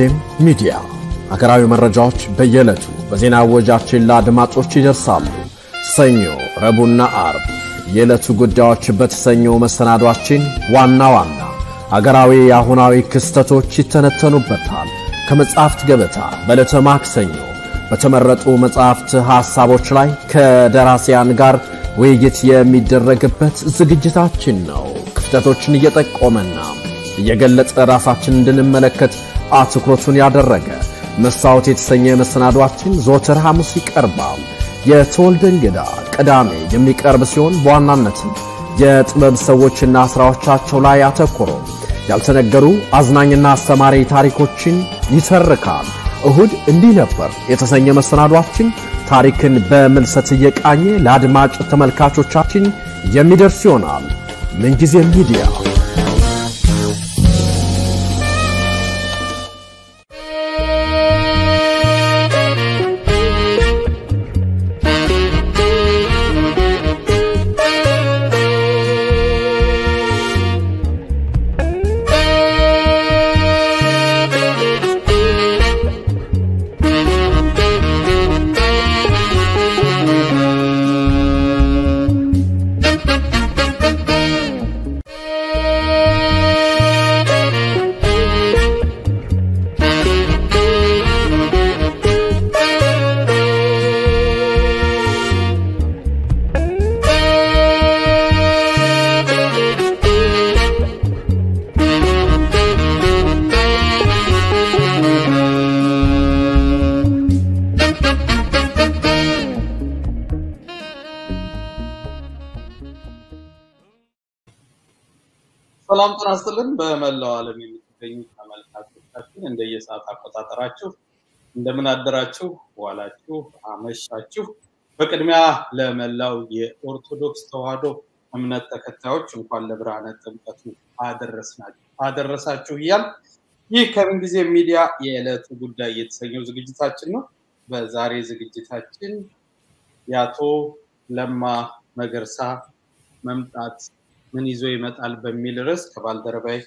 ምንጊዜም ሚዲያ ሀገራዊ መረጃዎች በየዕለቱ በዜና ወጃችን ለአድማጮች ይደርሳሉ። ሰኞ፣ ረቡዕና አርብ የዕለቱ ጉዳዮች በተሰኘው መሰናዷችን ዋና ዋና አገራዊ አሁናዊ ክስተቶች ይተነተኑበታል። ከመጽሐፍት ገበታ በዕለተ ማክሰኞ በተመረጡ መጽሐፍት ሐሳቦች ላይ ከደራሲያን ጋር ውይይት የሚደረግበት ዝግጅታችን ነው። ክፍተቶችን እየጠቆመና እየገለጸ ራሳችን እንድንመለከት አትኩሮቱን ያደረገ መስታወት የተሰኘ መሰናዷችን ዘወትር ሐሙስ ይቀርባል። የተወልደ እንግዳ ቅዳሜ የሚቀርብ ሲሆን በዋናነትም የጥበብ ሰዎችና ሥራዎቻቸው ላይ አተኩሮ ያልተነገሩ አዝናኝና አስተማሪ ታሪኮችን ይተርካል። እሁድ እንዲህ ነበር የተሰኘ መሰናዷችን ታሪክን በምልሰት እየቃኘ ለአድማጭ ተመልካቾቻችን የሚደርስ ይሆናል። ምንጊዜም ሚዲያ ይስጥልን። በመላው ዓለም የምትገኙ ተመልካቾቻችን እንደየሰዓት አቆጣጠራችሁ እንደምን አደራችሁ፣ ዋላችሁ፣ አመሻችሁ። በቅድሚያ ለመላው የኦርቶዶክስ ተዋሕዶ እምነት ተከታዮች እንኳን ለብርሃነ ጥምቀቱ አደረሳችሁ እያል ይህ ከምንጊዜ ሚዲያ የዕለቱ ጉዳይ የተሰኘው ዝግጅታችን ነው። በዛሬ ዝግጅታችን የአቶ ለማ መገርሳ መምጣት ምን ይዞ ይመጣል በሚል ርዕስ ከባልደረባዬ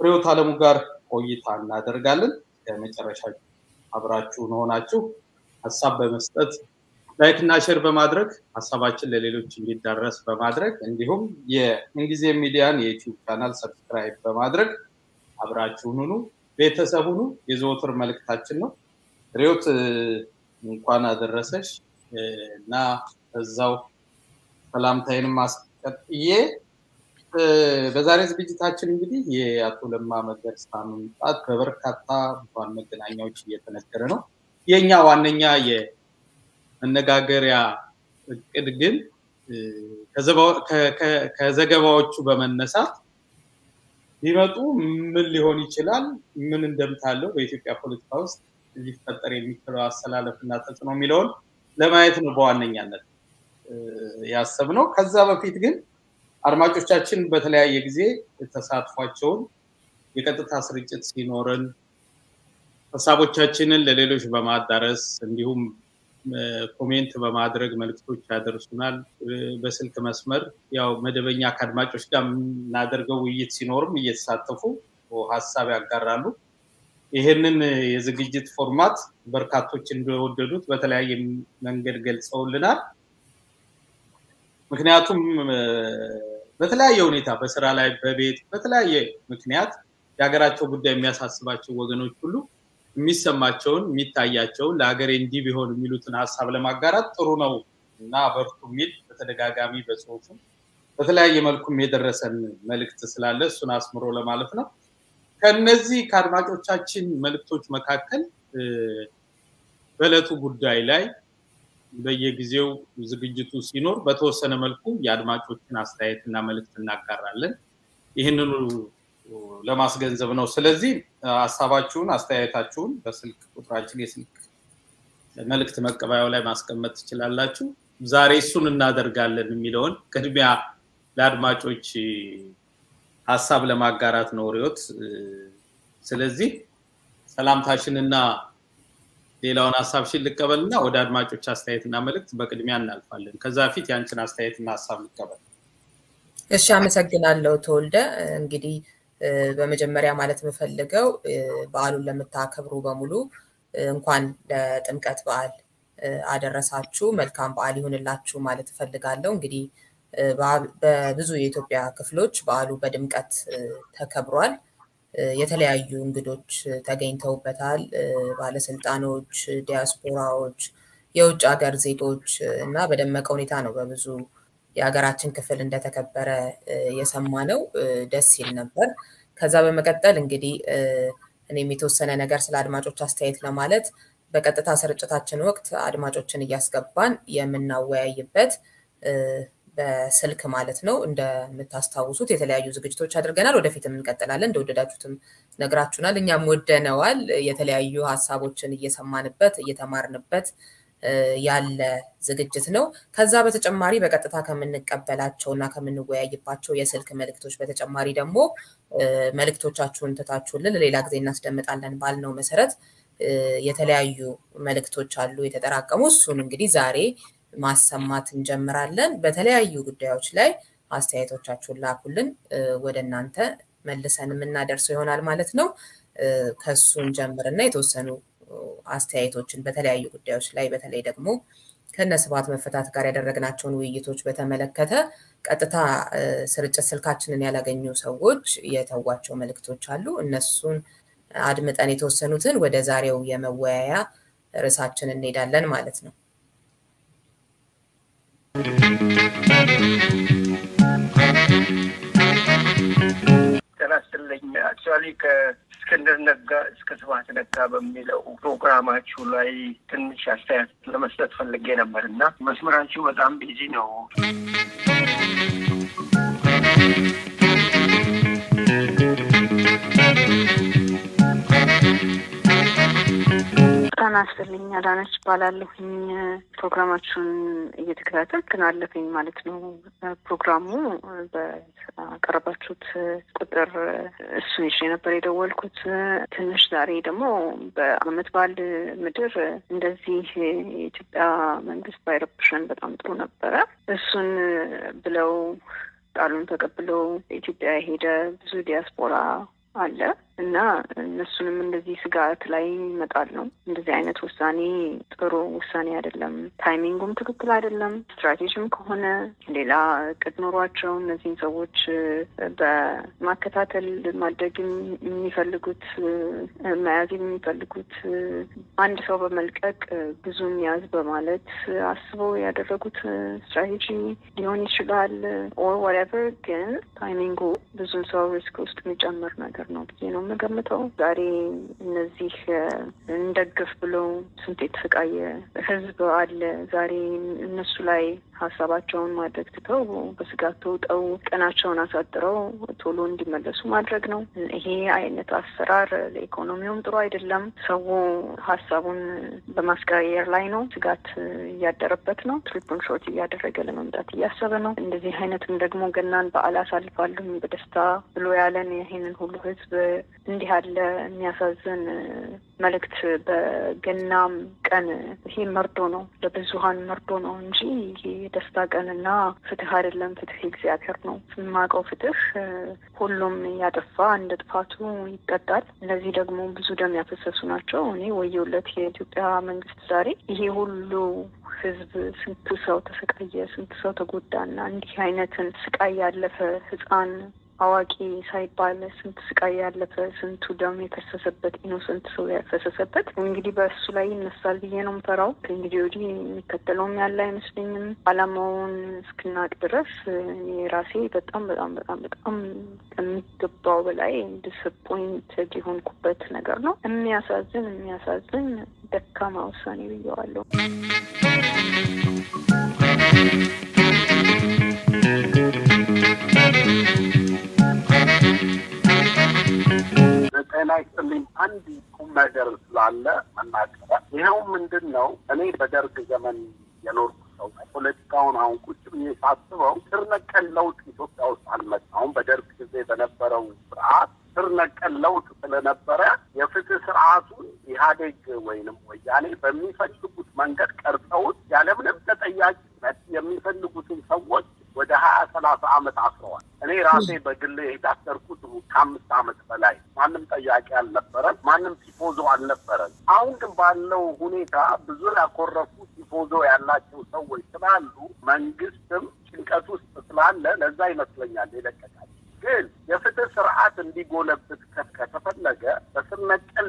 ርዕዮት አለሙ ጋር ቆይታ እናደርጋለን። ከመጨረሻ አብራችሁን ሆናችሁ ሀሳብ በመስጠት like እና share በማድረግ ሀሳባችን ለሌሎች እንዲዳረስ በማድረግ እንዲሁም የምንጊዜም ሚዲያን የዩቲዩብ channel subscribe በማድረግ አብራችሁን ሁኑ፣ ቤተሰብ ሁኑ የዘወትር መልእክታችን ነው። ርዕዮት እንኳን አደረሰሽ እና እዛው ሰላምታይንም አስቀጥዬ በዛሬ ዝግጅታችን እንግዲህ የአቶ ለማ መገርሳ መምጣት በበርካታ ብዙሃን መገናኛዎች እየተነገረ ነው። የእኛ ዋነኛ የመነጋገሪያ እቅድ ግን ከዘገባዎቹ በመነሳት ቢመጡ ምን ሊሆን ይችላል፣ ምን እንደምታው በኢትዮጵያ ፖለቲካ ውስጥ ሊፈጠር የሚችለው አሰላለፍ እና ተጽዕኖ የሚለውን ለማየት ነው በዋነኛነት ያሰብነው። ከዛ በፊት ግን አድማጮቻችን በተለያየ ጊዜ ተሳትፏቸውን የቀጥታ ስርጭት ሲኖረን ሀሳቦቻችንን ለሌሎች በማዳረስ እንዲሁም comment በማድረግ መልክቶች ያደርሱናል። በስልክ መስመር ያው መደበኛ ከአድማጮች ጋር የምናደርገው ውይይት ሲኖርም እየተሳተፉ ሀሳብ ያጋራሉ። ይህንን የዝግጅት ፎርማት በርካቶች እንደወደዱት በተለያየ መንገድ ገልጸውልናል። ምክንያቱም በተለያየ ሁኔታ በስራ ላይ በቤት በተለያየ ምክንያት የሀገራቸው ጉዳይ የሚያሳስባቸው ወገኖች ሁሉ የሚሰማቸውን የሚታያቸውን ለሀገሬ እንዲህ ቢሆን የሚሉትን ሀሳብ ለማጋራት ጥሩ ነው እና በርቱ የሚል በተደጋጋሚ በጽሁፍም በተለያየ መልኩም የደረሰን መልእክት ስላለ እሱን አስምሮ ለማለፍ ነው። ከነዚህ ከአድማጮቻችን መልእክቶች መካከል በዕለቱ ጉዳይ ላይ በየጊዜው ዝግጅቱ ሲኖር በተወሰነ መልኩ የአድማጮችን አስተያየትና መልእክት እናጋራለን። ይህንኑ ለማስገንዘብ ነው። ስለዚህ ሀሳባችሁን፣ አስተያየታችሁን በስልክ ቁጥራችን የስልክ መልእክት መቀበያው ላይ ማስቀመጥ ትችላላችሁ። ዛሬ እሱን እናደርጋለን የሚለውን ቅድሚያ ለአድማጮች ሀሳብ ለማጋራት ነው ሪዮት። ስለዚህ ሰላምታሽንና ሌላውን ሀሳብሽን ልቀበልና ወደ አድማጮች አስተያየትና መልእክት በቅድሚያ እናልፋለን። ከዛ በፊት ያንችን አስተያየትና ሀሳብ ልቀበል። እሺ፣ አመሰግናለሁ ተወልደ። እንግዲህ በመጀመሪያ ማለት የምፈልገው በዓሉን ለምታከብሩ በሙሉ እንኳን ለጥምቀት በዓል አደረሳችሁ፣ መልካም በዓል ይሁንላችሁ ማለት እፈልጋለሁ። እንግዲህ በብዙ የኢትዮጵያ ክፍሎች በዓሉ በድምቀት ተከብሯል። የተለያዩ እንግዶች ተገኝተውበታል። ባለስልጣኖች፣ ዲያስፖራዎች፣ የውጭ ሀገር ዜጎች እና በደመቀ ሁኔታ ነው በብዙ የሀገራችን ክፍል እንደተከበረ የሰማ ነው። ደስ ይል ነበር። ከዛ በመቀጠል እንግዲህ እኔም የተወሰነ ነገር ስለ አድማጮች አስተያየት ለማለት በቀጥታ ስርጭታችን ወቅት አድማጮችን እያስገባን የምናወያይበት በስልክ ማለት ነው። እንደምታስታውሱት የተለያዩ ዝግጅቶች አድርገናል። ወደፊትም እንቀጥላለን። እንደወደዳችሁትም ነግራችሁናል። እኛም ወደነዋል። የተለያዩ ሀሳቦችን እየሰማንበት እየተማርንበት ያለ ዝግጅት ነው። ከዛ በተጨማሪ በቀጥታ ከምንቀበላቸው እና ከምንወያይባቸው የስልክ መልእክቶች በተጨማሪ ደግሞ መልእክቶቻችሁን ትታችሁልን ሌላ ጊዜ እናስደምጣለን ባልነው መሰረት የተለያዩ መልእክቶች አሉ የተጠራቀሙ። እሱን እንግዲህ ዛሬ ማሰማት እንጀምራለን። በተለያዩ ጉዳዮች ላይ አስተያየቶቻችሁን ላኩልን፣ ወደ እናንተ መልሰን የምናደርሰው ይሆናል ማለት ነው። ከሱን ጀምርና የተወሰኑ አስተያየቶችን በተለያዩ ጉዳዮች ላይ በተለይ ደግሞ ከነስባት መፈታት ጋር ያደረግናቸውን ውይይቶች በተመለከተ ቀጥታ ስርጭት ስልካችንን ያላገኙ ሰዎች የተዋቸው መልእክቶች አሉ። እነሱን አድምጠን የተወሰኑትን ወደ ዛሬው የመወያያ ርዕሳችን እንሄዳለን ማለት ነው። ጤና ይስጥልኝ። አክቹዋሊ ከእስክንድር ነጋ እስከ ስብሐት ነጋ በሚለው ፕሮግራማችሁ ላይ ትንሽ አስተያየት ለመስጠት ፈልጌ ነበር እና መስመራችሁ በጣም ቢዚ ነው። ጤና ይስጥልኝ። አዳነች እባላለሁኝ። ፕሮግራማችሁን እየተከታተልኩ አለፈኝ ማለት ነው። ፕሮግራሙ በቀረባችሁት ቁጥር እሱን ይዤ ነበር የደወልኩት። ትንሽ ዛሬ ደግሞ በዓመት በዓል ምድር እንደዚህ የኢትዮጵያ መንግስት ባይረብሸን በጣም ጥሩ ነበረ። እሱን ብለው ቃሉን ተቀብለው ኢትዮጵያ የሄደ ብዙ ዲያስፖራ አለ እና እነሱንም እንደዚህ ስጋት ላይ ይመጣል ነው። እንደዚህ አይነት ውሳኔ ጥሩ ውሳኔ አይደለም። ታይሚንጉም ትክክል አይደለም። ስትራቴጂም ከሆነ ሌላ እቅድ ኖሯቸው እነዚህን ሰዎች በማከታተል ማድረግ የሚፈልጉት መያዝ የሚፈልጉት አንድ ሰው በመልቀቅ ብዙ ያዝ በማለት አስበው ያደረጉት ስትራቴጂ ሊሆን ይችላል or whatever። ግን timing ኡ ብዙን ሰው risk ውስጥ የሚጨምር ነገር ነው ብዬ ነው የምገምተው። ዛሬ እነዚህ እንደግፍ ብለው ስንት የተሰቃየ ህዝብ አለ። ዛሬ እነሱ ላይ ሀሳባቸውን ማድረግ ትተው በስጋት ተውጠው ቀናቸውን አሳጥረው ቶሎ እንዲመለሱ ማድረግ ነው። ይሄ አይነት አሰራር ለኢኮኖሚውም ጥሩ አይደለም። ሰው ሀሳቡን በማስቀየር ላይ ነው። ስጋት እያደረበት ነው። trip ኡን short እያደረገ ለመምጣት እያሰበ ነው። እንደዚህ አይነትም ደግሞ ገናን በዓል አሳልፋለሁ በደስታ ብሎ ያለን ይሄንን ሁሉ ህዝብ እንዲህ ያለ የሚያሳዝን መልእክት በገናም ቀን ይሄ መርዶ ነው፣ ለብዙሀን መርዶ ነው እንጂ ይሄ የደስታ ቀንና ፍትህ አይደለም። ፍትህ እግዚአብሔር ነው። የማውቀው ፍትህ ሁሉም ያጠፋ እንደ ጥፋቱ ይቀጣል። እነዚህ ደግሞ ብዙ ደም ያፈሰሱ ናቸው። እኔ ወየውለት የኢትዮጵያ መንግስት ዛሬ ይሄ ሁሉ ህዝብ ስንት ሰው ተሰቃየ፣ ስንት ሰው ተጎዳና እንዲህ አይነትን ስቃይ ያለፈ ህፃን አዋቂ ሳይባል ስንት ስቃይ ያለፈ ስንቱ ደም የፈሰሰበት innocent ሰው ያፈሰሰበት እንግዲህ በእሱ ላይ ይነሳል ብዬ ነው የምፈራው። ከእንግዲህ ወዲህ የሚከተለውም ያለ አይመስለኝም። አላማውን እስክናቅ ድረስ እኔ ራሴ በጣም በጣም በጣም በጣም ከሚገባው በላይ disappointed የሆንኩበት ነገር ነው። የሚያሳዝን የሚያሳዝን ደካማ ውሳኔ ብየዋለሁ። ጤና ይስጥልኝ። አንድ ቁም ነገር ስላለ መናገር ይኸው ምንድን ነው? እኔ በደርግ ዘመን የኖርኩ ሰው ፖለቲካውን አሁን ቁጭ ብዬ ሳስበው ስር ነቀል ለውጥ ኢትዮጵያ ውስጥ አልመጣም። በደርግ ጊዜ በነበረው ስርዓት ስር ነቀል ለውጥ ስለነበረ የፍትህ ስርዓቱን ኢህአዴግ ወይንም ወያኔ በሚፈልጉት መንገድ ቀርጸውት ያለምንም ተጠያቂነት የሚፈልጉትን ሰዎች ወደ ሀያ ሰላሳ ዓመት አስረዋል። እኔ ራሴ በግል የታሰርኩት ከአምስት ዓመት በላይ ማንም ጠያቂ አልነበረም፣ ማንም ቲፎዞ አልነበረም። አሁን ግን ባለው ሁኔታ ብዙ ያኮረፉ ቲፎዞ ያላቸው ሰዎች ስላሉ መንግስትም ጭንቀት ውስጥ ስላለ ለዛ ይመስለኛል የለቀቃል። ግን የፍትህ ስርዓት እንዲጎለብት ከተፈለገ በስር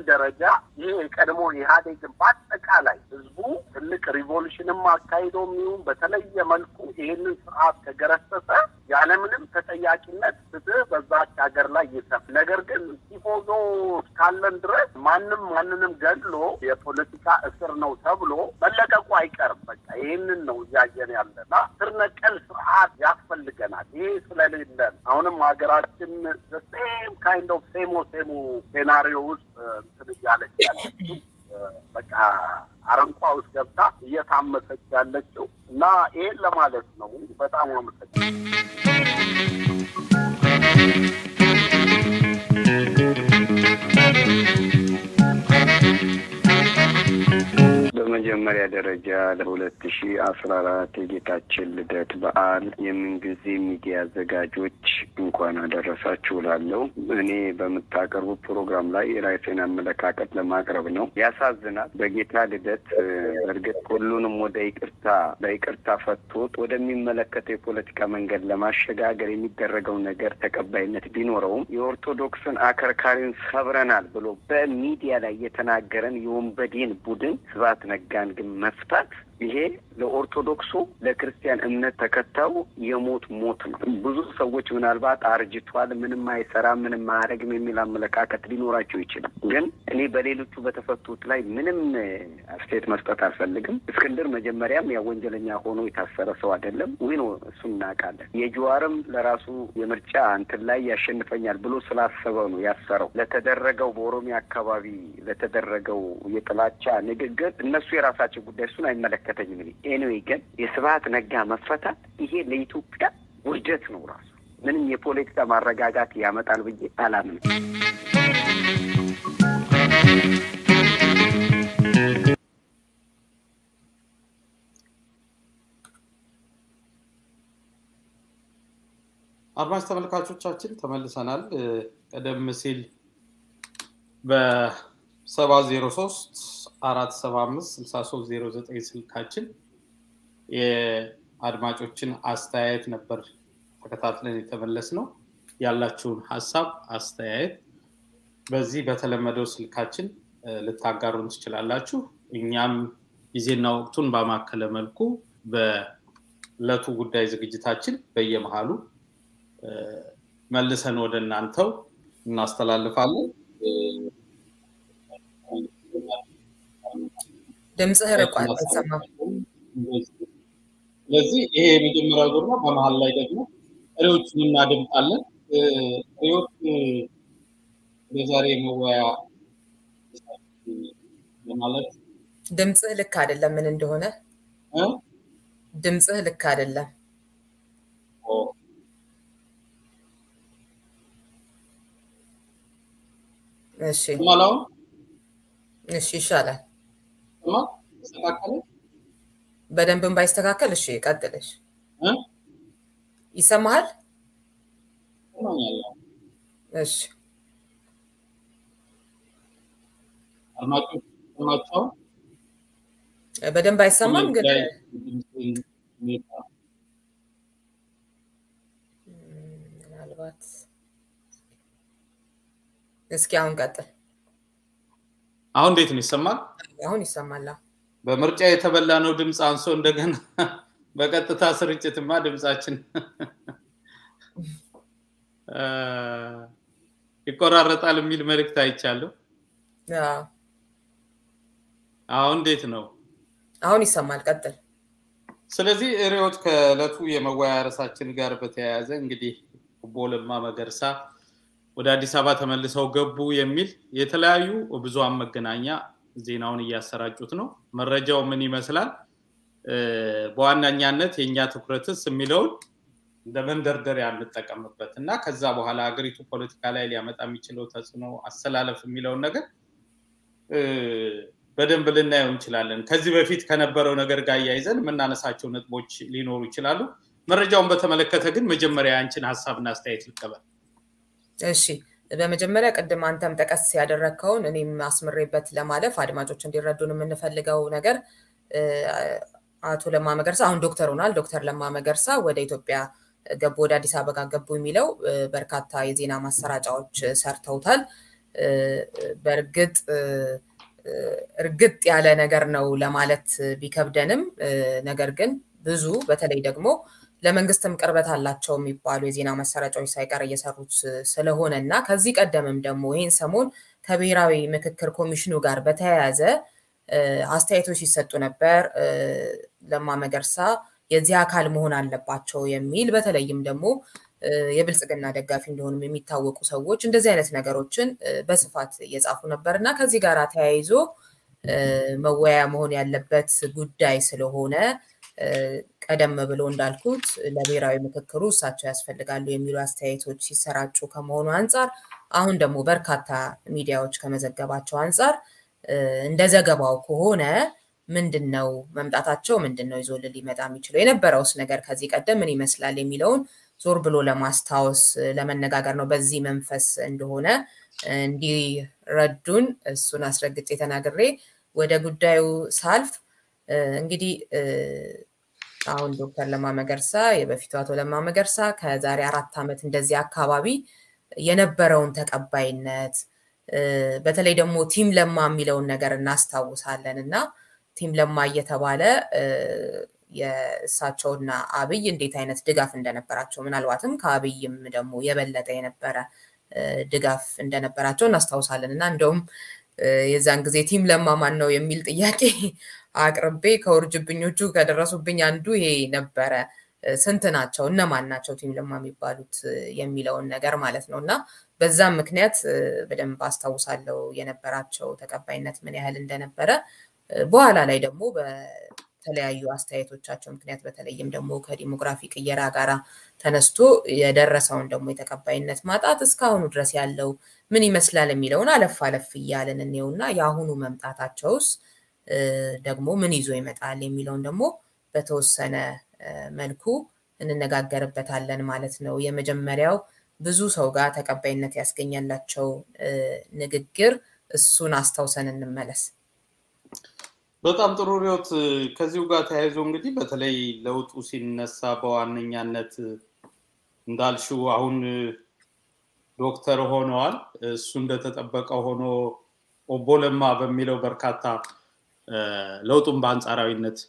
ደረጃ ይሄ የቀድሞ ኢህአዴግን በአጠቃላይ ህዝቡ ትልቅ ሪቮሉሽንም አካሂዶ የሚሆን በተለየ መልኩ ይህንን ስርዓት ከገረሰሰ ያለምንም ተጠያቂነት ፍትህ በዛች ሀገር ላይ ይሰፍ። ነገር ግን ቲፎዞ እስካለን ድረስ ማንም ማንንም ገድሎ የፖለቲካ እስር ነው ተብሎ መለቀቁ አይቀርም። በቃ ይህንን ነው እያየን ያለና ስር ነቀል ስርዓት ያስፈልገናል። ይሄ ስለሌለን አሁንም ሀገራችን same kind of same ኦ same ኦ scenario ውስጥ እንትን እያለች ያለችው በቃ አረንቋ ውስጥ ገብታ እየታመሰች ያለችው እና ይሄን ለማለት ነው። በጣም አመሰግናለሁ። በመጀመሪያ ደረጃ ለሁለት ሺ አስራ አራት የጌታችን ልደት በዓል የምንጊዜ ሚዲያ አዘጋጆች እንኳን አደረሳችሁ እላለሁ። እኔ በምታቀርቡ ፕሮግራም ላይ የራሴን አመለካከት ለማቅረብ ነው። ያሳዝናል። በጌታ ልደት እርግጥ ሁሉንም ወደ ይቅርታ በይቅርታ ፈቶት ወደሚመለከተው የፖለቲካ መንገድ ለማሸጋገር የሚደረገው ነገር ተቀባይነት ቢኖረውም የኦርቶዶክስን አከርካሪን ሰብረናል ብሎ በሚዲያ ላይ የተናገረን የወንበዴን ቡድን ስብሐት ነጋን ግን መፍታት ይሄ ለኦርቶዶክሱ ለክርስቲያን እምነት ተከታዩ የሞት ሞት ነው። ብዙ ሰዎች ምናልባት አርጅቷል፣ ምንም አይሰራ፣ ምንም አያደርግም የሚል አመለካከት ሊኖራቸው ይችላል። ግን እኔ በሌሎቹ በተፈቱት ላይ ምንም አስተያየት መስጠት አልፈልግም። እስክንድር መጀመሪያም ያ ወንጀለኛ ሆኖ የታሰረ ሰው አይደለም ወይ ነው፣ እሱ እናውቃለን። የጀዋርም ለራሱ የምርጫ እንትን ላይ ያሸንፈኛል ብሎ ስላሰበው ነው ያሰረው። ለተደረገው በኦሮሚያ አካባቢ ለተደረገው የጥላቻ ንግግር እነሱ የራሳቸው ጉዳይ እሱን አይመለከ አይመለከተኝም። እኔ ኤኒዌይ ግን የስብሐት ነጋ መፈታት ይሄ ለኢትዮጵያ ውርደት ነው። ራሱ ምንም የፖለቲካ ማረጋጋት ያመጣል ብዬ አላምንም። አድማጭ ተመልካቾቻችን ተመልሰናል። ቀደም ሲል በሰባ ዜሮ ሶስት አራት ሰባ አምስት ስልሳ ሶስት ዜሮ ዘጠኝ ስልካችን የአድማጮችን አስተያየት ነበር ተከታትለን የተመለስ ነው። ያላችሁን ሀሳብ አስተያየት በዚህ በተለመደው ስልካችን ልታጋሩን ትችላላችሁ። እኛም ጊዜና ወቅቱን ባማከለ መልኩ በዕለቱ ጉዳይ ዝግጅታችን በየመሃሉ መልሰን ወደ እናንተው እናስተላልፋለን። ድምፅህ ርቋል፣ አይሰማም። ስለዚህ ይሄ የመጀመሪያው ዙር ነው። በመሀል ላይ ደግሞ ጥሪዎችን እናደምጣለን። ጥሪዎች በዛሬ መወያ ማለት ድምፅህ ልክ አይደለም። ምን እንደሆነ ድምፅህ ልክ አይደለም። እሺ እሺ ይሻላል። ተስተካከለ በደንብም ባይስተካከል እሺ ቀጥልሽ። እ? ይሰማሃል? እሺ። አድማጮች በደንብ አይሰማም? ግን ምናልባት እስኪ አሁን ቀጥል። አሁን እንዴት ነው ይሰማል? አሁን ይሰማል። በምርጫ የተበላ ነው ድምፅ አንሶ እንደገና በቀጥታ ስርጭትማ ድምፃችን ይቆራረጣል የሚል መልእክት አይቻለሁ። አሁን እንዴት ነው? አሁን ይሰማል። ቀጥል። ስለዚህ ሪዮት ከእለቱ የመወያያ ርዕሳችን ጋር በተያያዘ እንግዲህ ኦቦ ለማ መገርሳ ወደ አዲስ አበባ ተመልሰው ገቡ የሚል የተለያዩ ብዙሃን መገናኛ ዜናውን እያሰራጩት ነው። መረጃው ምን ይመስላል? በዋናኛነት የእኛ ትኩረትስ የሚለውን እንደ መንደርደሪያ እንጠቀምበት እና ከዛ በኋላ ሀገሪቱ ፖለቲካ ላይ ሊያመጣ የሚችለው ተጽዕኖ አሰላለፍ የሚለውን ነገር በደንብ ልናየው እንችላለን። ከዚህ በፊት ከነበረው ነገር ጋር እያይዘን የምናነሳቸው ነጥቦች ሊኖሩ ይችላሉ። መረጃውን በተመለከተ ግን መጀመሪያ ያንችን ሀሳብና አስተያየት ልቀበል። እሺ በመጀመሪያ ቅድም አንተም ጠቀስ ያደረግከውን እኔም አስምሬበት ለማለፍ አድማጮች እንዲረዱን የምንፈልገው ነገር አቶ ለማ መገርሳ አሁን ዶክተር ሆኗል። ዶክተር ለማ መገርሳ ወደ ኢትዮጵያ ገቡ፣ ወደ አዲስ አበባ ገቡ የሚለው በርካታ የዜና ማሰራጫዎች ሰርተውታል። በእርግጥ እርግጥ ያለ ነገር ነው ለማለት ቢከብደንም ነገር ግን ብዙ በተለይ ደግሞ ለመንግስትም ቅርበት አላቸው የሚባሉ የዜና ማሰራጫዎች ሳይቀር እየሰሩት ስለሆነ እና ከዚህ ቀደምም ደግሞ ይህን ሰሞን ከብሔራዊ ምክክር ኮሚሽኑ ጋር በተያያዘ አስተያየቶች ሲሰጡ ነበር። ለማ መገርሳ የዚህ አካል መሆን አለባቸው የሚል በተለይም ደግሞ የብልጽግና ደጋፊ እንደሆኑም የሚታወቁ ሰዎች እንደዚህ አይነት ነገሮችን በስፋት እየጻፉ ነበር እና ከዚህ ጋር ተያይዞ መወያያ መሆን ያለበት ጉዳይ ስለሆነ ቀደም ብሎ እንዳልኩት ለብሔራዊ ምክክሩ እሳቸው ያስፈልጋሉ የሚሉ አስተያየቶች ሲሰራጩ ከመሆኑ አንጻር አሁን ደግሞ በርካታ ሚዲያዎች ከመዘገባቸው አንጻር እንደ ዘገባው ከሆነ ምንድን ነው መምጣታቸው ምንድን ነው ይዞልን ሊመጣ የሚችለው የነበረውስ ነገር ከዚህ ቀደም ምን ይመስላል የሚለውን ዞር ብሎ ለማስታወስ ለመነጋገር ነው። በዚህ መንፈስ እንደሆነ እንዲረዱን እሱን አስረግጬ ተናግሬ ወደ ጉዳዩ ሳልፍ እንግዲህ አሁን ዶክተር ለማ መገርሳ የበፊቱ አቶ ለማ መገርሳ ከዛሬ አራት ዓመት እንደዚህ አካባቢ የነበረውን ተቀባይነት በተለይ ደግሞ team ለማ የሚለውን ነገር እናስታውሳለን። እና ቲም ለማ እየተባለ የእሳቸውና አብይ እንዴት አይነት ድጋፍ እንደነበራቸው ምናልባትም ከአብይም ደግሞ የበለጠ የነበረ ድጋፍ እንደነበራቸው እናስታውሳለን። እና እንደውም የዛን ጊዜ team ለማ ማን ነው የሚል ጥያቄ አቅርቤ ከውርጅብኞቹ ከደረሱብኝ አንዱ ይሄ ነበረ። ስንት ናቸው? እነማን ናቸው team ለማ የሚባሉት የሚለውን ነገር ማለት ነው እና በዛም ምክንያት በደንብ አስታውሳለሁ የነበራቸው ተቀባይነት ምን ያህል እንደነበረ። በኋላ ላይ ደግሞ በተለያዩ አስተያየቶቻቸው ምክንያት በተለይም ደግሞ ከዲሞግራፊ ቅየራ ጋር ተነስቶ የደረሰውን ደግሞ የተቀባይነት ማጣት እስካሁኑ ድረስ ያለው ምን ይመስላል የሚለውን አለፍ አለፍ እያለን እንየውና የአሁኑ መምጣታቸውስ ደግሞ ምን ይዞ ይመጣል የሚለውን ደግሞ በተወሰነ መልኩ እንነጋገርበታለን ማለት ነው። የመጀመሪያው ብዙ ሰው ጋር ተቀባይነት ያስገኛላቸው ንግግር እሱን አስታውሰን እንመለስ። በጣም ጥሩ ሪዮት። ከዚሁ ጋር ተያይዞ እንግዲህ በተለይ ለውጡ ሲነሳ በዋነኛነት እንዳልሽው አሁን ዶክተር ሆነዋል። እሱ እንደተጠበቀ ሆኖ ኦቦ ለማ በሚለው በርካታ ለውጡን በአንጻራዊነት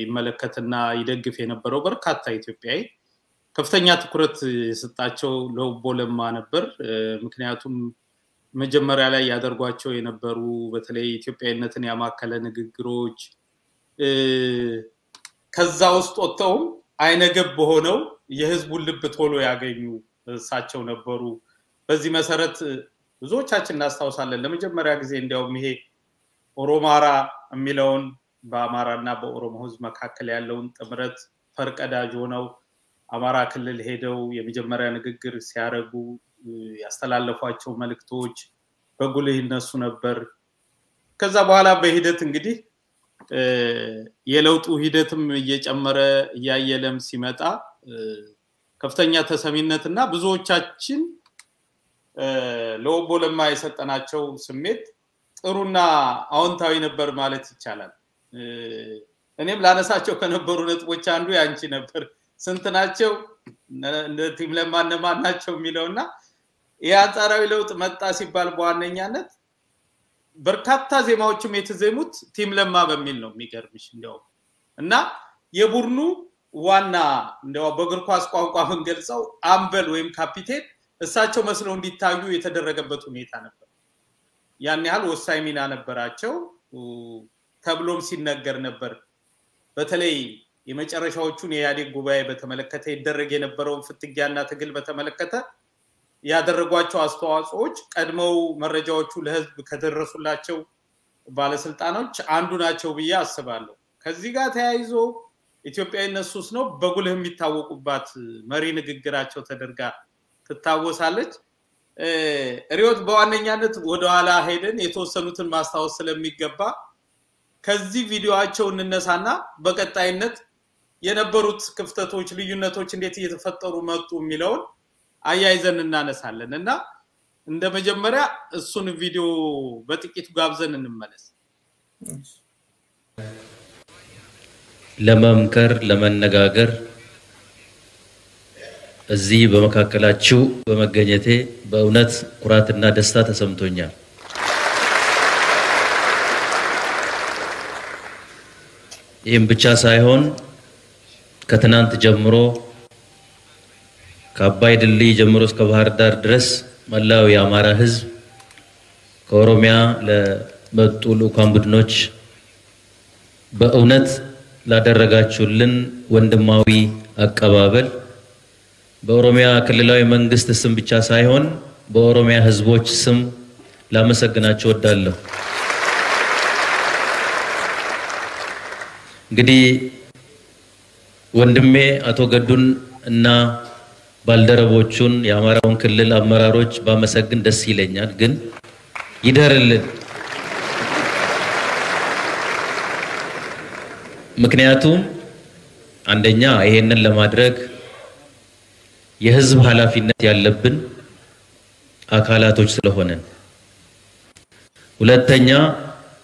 ይመለከትና ይደግፍ የነበረው በርካታ ኢትዮጵያዊ ከፍተኛ ትኩረት የሰጣቸው ለኦቦ ለማ ነበር። ምክንያቱም መጀመሪያ ላይ ያደርጓቸው የነበሩ በተለይ ኢትዮጵያዊነትን ያማከለ ንግግሮች ከዛ ውስጥ ወጥተውም አይነገብ ሆነው የህዝቡን ልብ ቶሎ ያገኙ እሳቸው ነበሩ። በዚህ መሰረት ብዙዎቻችን እናስታውሳለን። ለመጀመሪያ ጊዜ እንዲያውም ይሄ ኦሮማራ የሚለውን በአማራ እና በኦሮሞ ህዝብ መካከል ያለውን ጥምረት ፈርቀዳጅ ሆነው አማራ ክልል ሄደው የመጀመሪያ ንግግር ሲያደርጉ ያስተላለፏቸው መልእክቶች በጉልህ ይነሱ ነበር። ከዛ በኋላ በሂደት እንግዲህ የለውጡ ሂደትም እየጨመረ እያየለም ሲመጣ ከፍተኛ ተሰሚነት እና ብዙዎቻችን ለኦቦ ለማ የሰጠናቸው ስሜት ጥሩና አዎንታዊ ነበር ማለት ይቻላል። እኔም ላነሳቸው ከነበሩ ነጥቦች አንዱ ያንቺ ነበር። ስንት ናቸው ለማ እነማን ናቸው የሚለው እና ይህ አንጻራዊ ለውጥ መጣ ሲባል በዋነኛነት በርካታ ዜማዎችም የተዜሙት ቲም ለማ በሚል ነው የሚገርምሽ እንዲያውም እና የቡድኑ ዋና እንዲያው በእግር ኳስ ቋንቋ የምንገልጸው አምበል ወይም ካፒቴን እሳቸው መስለው እንዲታዩ የተደረገበት ሁኔታ ነበር። ያን ያህል ወሳኝ ሚና ነበራቸው ተብሎም ሲነገር ነበር። በተለይ የመጨረሻዎቹን የኢህአዴግ ጉባኤ በተመለከተ ይደረግ የነበረውን ፍትጊያና ትግል በተመለከተ ያደረጓቸው አስተዋጽኦዎች ቀድመው መረጃዎቹ ለህዝብ ከደረሱላቸው ባለስልጣኖች አንዱ ናቸው ብዬ አስባለሁ። ከዚህ ጋር ተያይዞ ኢትዮጵያዊነት ሱስ ነው በጉልህ የሚታወቁባት መሪ ንግግራቸው ተደርጋ ትታወሳለች። ሪዮት በዋነኛነት ወደኋላ ሄደን የተወሰኑትን ማስታወስ ስለሚገባ ከዚህ ቪዲዮቸው እንነሳና በቀጣይነት የነበሩት ክፍተቶች፣ ልዩነቶች እንዴት እየተፈጠሩ መጡ የሚለውን አያይዘን እናነሳለን እና እንደ መጀመሪያ እሱን ቪዲዮ በጥቂቱ ጋብዘን እንመለስ። ለመምከር ለመነጋገር እዚህ በመካከላችሁ በመገኘቴ በእውነት ኩራትና ደስታ ተሰምቶኛል። ይህም ብቻ ሳይሆን ከትናንት ጀምሮ ከአባይ ድልድይ ጀምሮ እስከ ባህር ዳር ድረስ መላው የአማራ ሕዝብ ከኦሮሚያ ለመጡ ልዑካን ቡድኖች በእውነት ላደረጋችሁልን ወንድማዊ አቀባበል በኦሮሚያ ክልላዊ መንግስት ስም ብቻ ሳይሆን በኦሮሚያ ህዝቦች ስም ላመሰግናችሁ እወዳለሁ። እንግዲህ ወንድሜ አቶ ገዱን እና ባልደረቦቹን የአማራውን ክልል አመራሮች ባመሰግን ደስ ይለኛል፣ ግን ይደርልን። ምክንያቱም አንደኛ ይሄንን ለማድረግ የህዝብ ኃላፊነት ያለብን አካላቶች ስለሆነን፣ ሁለተኛ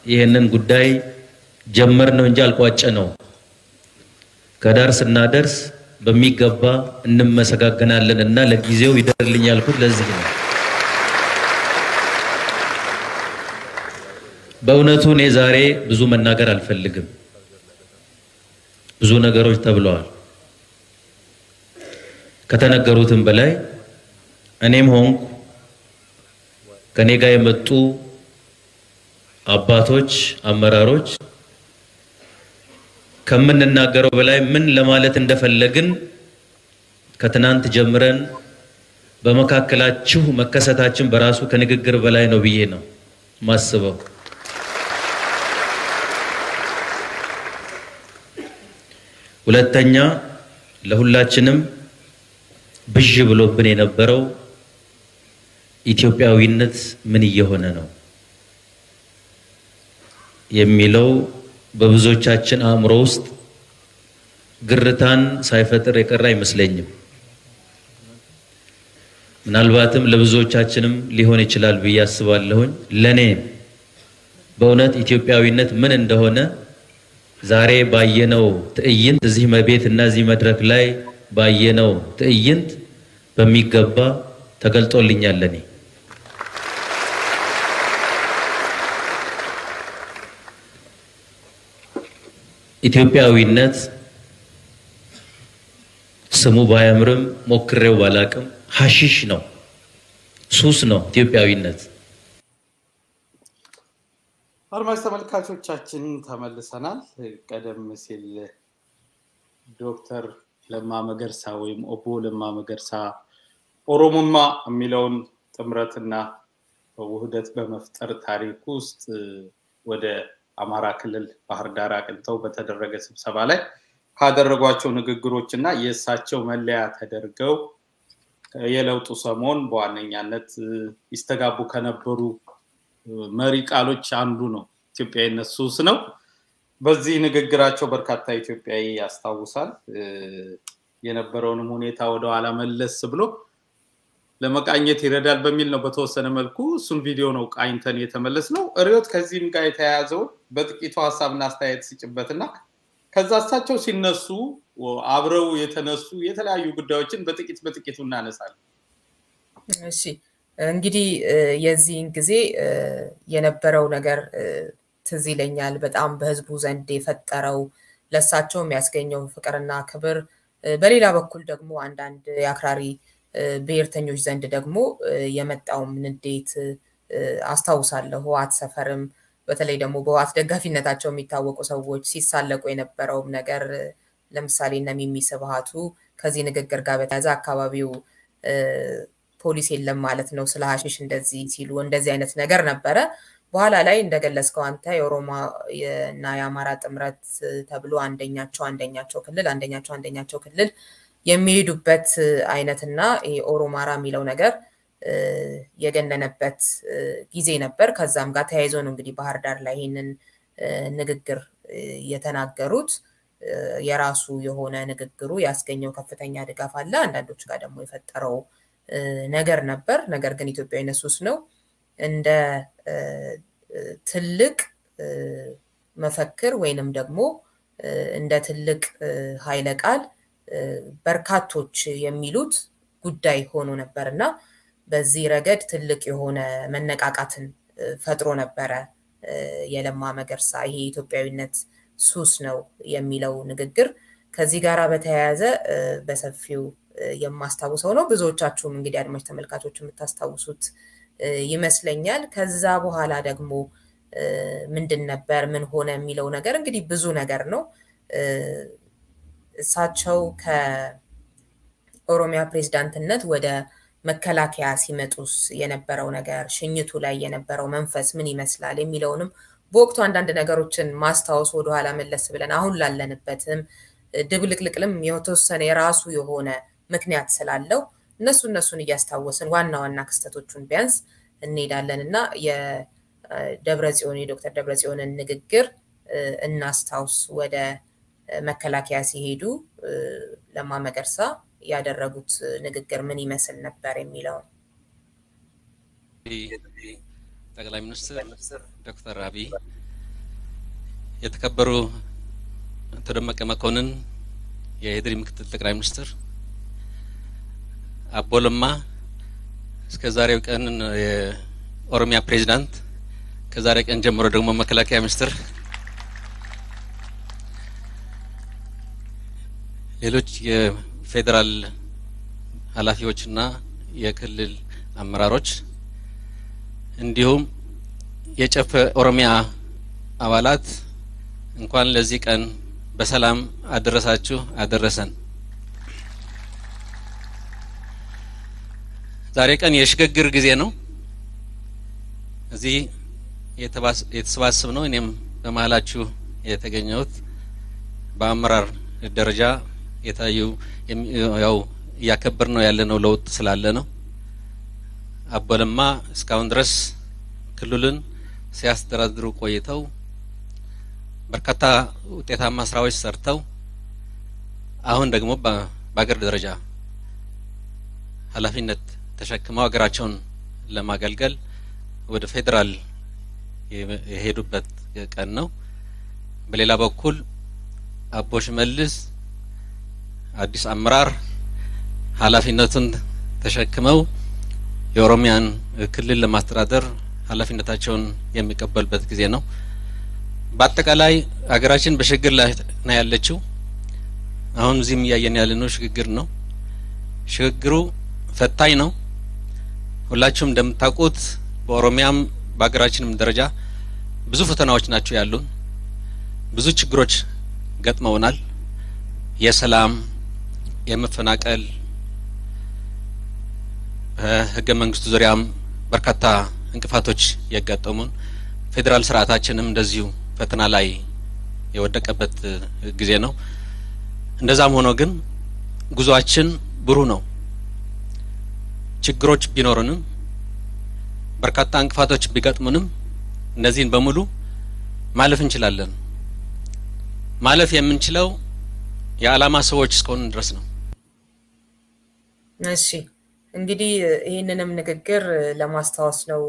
ይህንን ጉዳይ ጀመር ነው እንጂ አልቋጨ ነው። ከዳር ስናደርስ በሚገባ እንመሰጋገናለን እና ለጊዜው ይደርልኝ ያልኩት ለዚህ ነው። በእውነቱ እኔ ዛሬ ብዙ መናገር አልፈልግም። ብዙ ነገሮች ተብለዋል። ከተነገሩትም በላይ እኔም ሆንኩ ከኔ ጋር የመጡ አባቶች፣ አመራሮች ከምንናገረው በላይ ምን ለማለት እንደፈለግን ከትናንት ጀምረን በመካከላችሁ መከሰታችን በራሱ ከንግግር በላይ ነው ብዬ ነው ማስበው። ሁለተኛ ለሁላችንም ብዥ ብሎብን የነበረው ኢትዮጵያዊነት ምን እየሆነ ነው የሚለው በብዙዎቻችን አእምሮ ውስጥ ግርታን ሳይፈጥር የቀረ አይመስለኝም። ምናልባትም ለብዙዎቻችንም ሊሆን ይችላል ብዬ አስባለሁኝ። ለኔ በእውነት ኢትዮጵያዊነት ምን እንደሆነ ዛሬ ባየነው ትዕይንት እዚህ መቤት እና እዚህ መድረክ ላይ ባየነው ትዕይንት በሚገባ ተገልጦልኛል ለኔ። ኢትዮጵያዊነት ስሙ ባያምርም ሞክሬው ባላቅም ሀሺሽ ነው፣ ሱስ ነው ኢትዮጵያዊነት። አድማጭ ተመልካቾቻችን ተመልሰናል። ቀደም ሲል ዶክተር ለማ መገርሳ ወይም ኦቦ ለማ መገርሳ ኦሮሞማ የሚለውን ጥምረትና ውህደት በመፍጠር ታሪክ ውስጥ ወደ አማራ ክልል ባህር ዳር አቅንተው በተደረገ ስብሰባ ላይ ካደረጓቸው ንግግሮች እና የእሳቸው መለያ ተደርገው የለውጡ ሰሞን በዋነኛነት ይስተጋቡ ከነበሩ መሪ ቃሎች አንዱ ነው። ኢትዮጵያዊነት ሱስ ነው። በዚህ ንግግራቸው በርካታ ኢትዮጵያዊ ያስታውሳል። የነበረውንም ሁኔታ ወደኋላ መለስ ብሎ ለመቃኘት ይረዳል በሚል ነው በተወሰነ መልኩ እሱን ቪዲዮ ነው ቃኝተን የተመለስ ነው። ሪዮት ከዚህም ጋር የተያያዘውን በጥቂቱ ሀሳብና አስተያየት ሲጭበትና ከዛ እሳቸው ሲነሱ አብረው የተነሱ የተለያዩ ጉዳዮችን በጥቂት በጥቂቱ እናነሳለን። እሺ እንግዲህ የዚህን ጊዜ የነበረው ነገር ትዝ ይለኛል። በጣም በህዝቡ ዘንድ የፈጠረው ለእሳቸው የሚያስገኘው ፍቅርና ክብር፣ በሌላ በኩል ደግሞ አንዳንድ የአክራሪ ብሔርተኞች ዘንድ ደግሞ የመጣውም ንዴት አስታውሳለሁ። ህወሓት ሰፈርም በተለይ ደግሞ በህወሓት ደጋፊነታቸው የሚታወቁ ሰዎች ሲሳለቁ የነበረውም ነገር ለምሳሌ እነ ሚሚ ስብሃቱ ከዚህ ንግግር ጋር በተያያዘ አካባቢው ፖሊስ የለም ማለት ነው ስለ ሀሺሽ እንደዚህ ሲሉ እንደዚህ አይነት ነገር ነበረ። በኋላ ላይ እንደገለጽከው አንተ የኦሮሞ እና የአማራ ጥምረት ተብሎ አንደኛቸው አንደኛቸው ክልል አንደኛቸው አንደኛቸው ክልል የሚሄዱበት አይነትና ኦሮማራ የሚለው ነገር የገነነበት ጊዜ ነበር። ከዛም ጋር ተያይዞ ነው እንግዲህ ባህር ዳር ላይ ይህንን ንግግር የተናገሩት። የራሱ የሆነ ንግግሩ ያስገኘው ከፍተኛ ድጋፍ አለ። አንዳንዶች ጋር ደግሞ የፈጠረው ነገር ነበር። ነገር ግን ኢትዮጵያዊነት ሱስ ነው እንደ ትልቅ መፈክር ወይንም ደግሞ እንደ ትልቅ ኃይለ ቃል በርካቶች የሚሉት ጉዳይ ሆኖ ነበር እና በዚህ ረገድ ትልቅ የሆነ መነቃቃትን ፈጥሮ ነበረ የለማ መገርሳ ይሄ ኢትዮጵያዊነት ሱስ ነው የሚለው ንግግር። ከዚህ ጋር በተያያዘ በሰፊው የማስታውሰው ነው። ብዙዎቻችሁም እንግዲህ አድማጭ ተመልካቾች የምታስታውሱት ይመስለኛል። ከዛ በኋላ ደግሞ ምንድን ነበር ምን ሆነ የሚለው ነገር እንግዲህ ብዙ ነገር ነው። እሳቸው ከኦሮሚያ ፕሬዝዳንትነት ወደ መከላከያ ሲመጡስ የነበረው ነገር ሽኝቱ ላይ የነበረው መንፈስ ምን ይመስላል የሚለውንም በወቅቱ አንዳንድ ነገሮችን ማስታወስ ወደኋላ መለስ ብለን አሁን ላለንበትም ድብልቅልቅልም የተወሰነ የራሱ የሆነ ምክንያት ስላለው እነሱ እነሱን እያስታወስን ዋና ዋና ክስተቶቹን ቢያንስ እንሄዳለን እና የደብረ ጽዮን የዶክተር ደብረ ጽዮንን ንግግር እናስታውስ። ወደ መከላከያ ሲሄዱ ለማ መገርሳ ያደረጉት ንግግር ምን ይመስል ነበር የሚለውን? ጠቅላይ ሚኒስትር ዶክተር አብይ የተከበሩ አቶ ደመቀ መኮንን የኢፌዴሪ ምክትል ጠቅላይ ሚኒስትር አቦ ለማ እስከ ዛሬው ቀን የኦሮሚያ ፕሬዚዳንት ከዛሬ ቀን ጀምሮ ደግሞ መከላከያ ሚኒስትር ሌሎች የፌዴራል ኃላፊዎችና የክልል አመራሮች እንዲሁም የጨፈ ኦሮሚያ አባላት እንኳን ለዚህ ቀን በሰላም አደረሳችሁ አደረሰን። ዛሬ ቀን የሽግግር ጊዜ ነው። እዚህ የተሰባሰብ ነው። እኔም በመሀላችሁ የተገኘሁት በአመራር ደረጃ የታዩ ያው እያከበር ነው ያለ ነው ለውጥ ስላለ ነው። አቦ ለማ እስካሁን ድረስ ክልሉን ሲያስተዳድሩ ቆይተው በርካታ ውጤታማ ስራዎች ሰርተው አሁን ደግሞ በአገር ደረጃ ኃላፊነት ተሸክመው ሀገራቸውን ለማገልገል ወደ ፌዴራል የሄዱበት ቀን ነው። በሌላ በኩል አቦ ሽመልስ አዲስ አመራር ኃላፊነቱን ተሸክመው የኦሮሚያን ክልል ለማስተዳደር ኃላፊነታቸውን የሚቀበልበት ጊዜ ነው። በአጠቃላይ ሀገራችን በሽግግር ላይ ነው ያለችው። አሁን እዚህም እያየን ያለነው ሽግግር ነው። ሽግግሩ ፈታኝ ነው። ሁላችሁም እንደምታውቁት በኦሮሚያም በሀገራችንም ደረጃ ብዙ ፈተናዎች ናቸው ያሉን። ብዙ ችግሮች ገጥመውናል። የሰላም፣ የመፈናቀል ህገ መንግስቱ ዙሪያም በርካታ እንቅፋቶች ያጋጠሙን፣ ፌዴራል ስርዓታችንም እንደዚሁ ፈተና ላይ የወደቀበት ጊዜ ነው። እንደዛም ሆኖ ግን ጉዟችን ብሩህ ነው። ችግሮች ቢኖሩንም በርካታ እንቅፋቶች ቢገጥሙንም እነዚህን በሙሉ ማለፍ እንችላለን። ማለፍ የምንችለው የዓላማ ሰዎች እስከሆኑ ድረስ ነው። እሺ እንግዲህ ይህንንም ንግግር ለማስታወስ ነው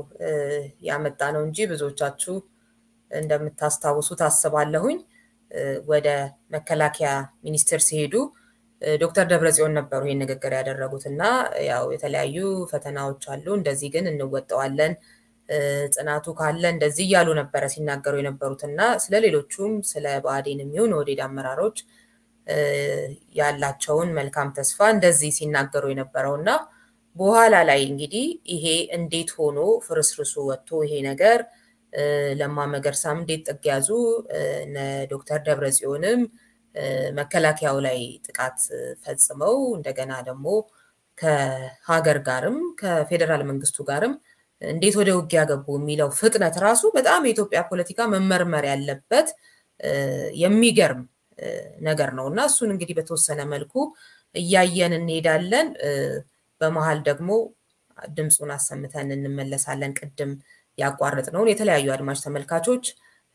ያመጣ ነው እንጂ ብዙዎቻችሁ እንደምታስታውሱ ታስባለሁኝ። ወደ መከላከያ ሚኒስቴር ሲሄዱ ዶክተር ደብረጽዮን ነበሩ ይህን ንግግር ያደረጉት እና ያው የተለያዩ ፈተናዎች አሉ፣ እንደዚህ ግን እንወጠዋለን፣ ጽናቱ ካለ እንደዚህ እያሉ ነበረ ሲናገሩ የነበሩት እና ስለ ሌሎቹም ስለ ብአዴን የሚሆን ኦህዴድ አመራሮች ያላቸውን መልካም ተስፋ እንደዚህ ሲናገሩ የነበረው እና በኋላ ላይ እንግዲህ ይሄ እንዴት ሆኖ ፍርስርሱ ወጥቶ ይሄ ነገር ለማ መገርሳም እንዴት ጥግ ያዙ፣ ዶክተር ደብረጽዮንም መከላከያው ላይ ጥቃት ፈጽመው እንደገና ደግሞ ከሀገር ጋርም ከፌዴራል መንግስቱ ጋርም እንዴት ወደ ውጊያ ገቡ የሚለው ፍጥነት ራሱ በጣም የኢትዮጵያ ፖለቲካ መመርመር ያለበት የሚገርም ነገር ነው እና እሱን እንግዲህ በተወሰነ መልኩ እያየን እንሄዳለን። በመሀል ደግሞ ድምፁን አሰምተን እንመለሳለን። ቅድም ያቋረጥነውን የተለያዩ አድማጭ ተመልካቾች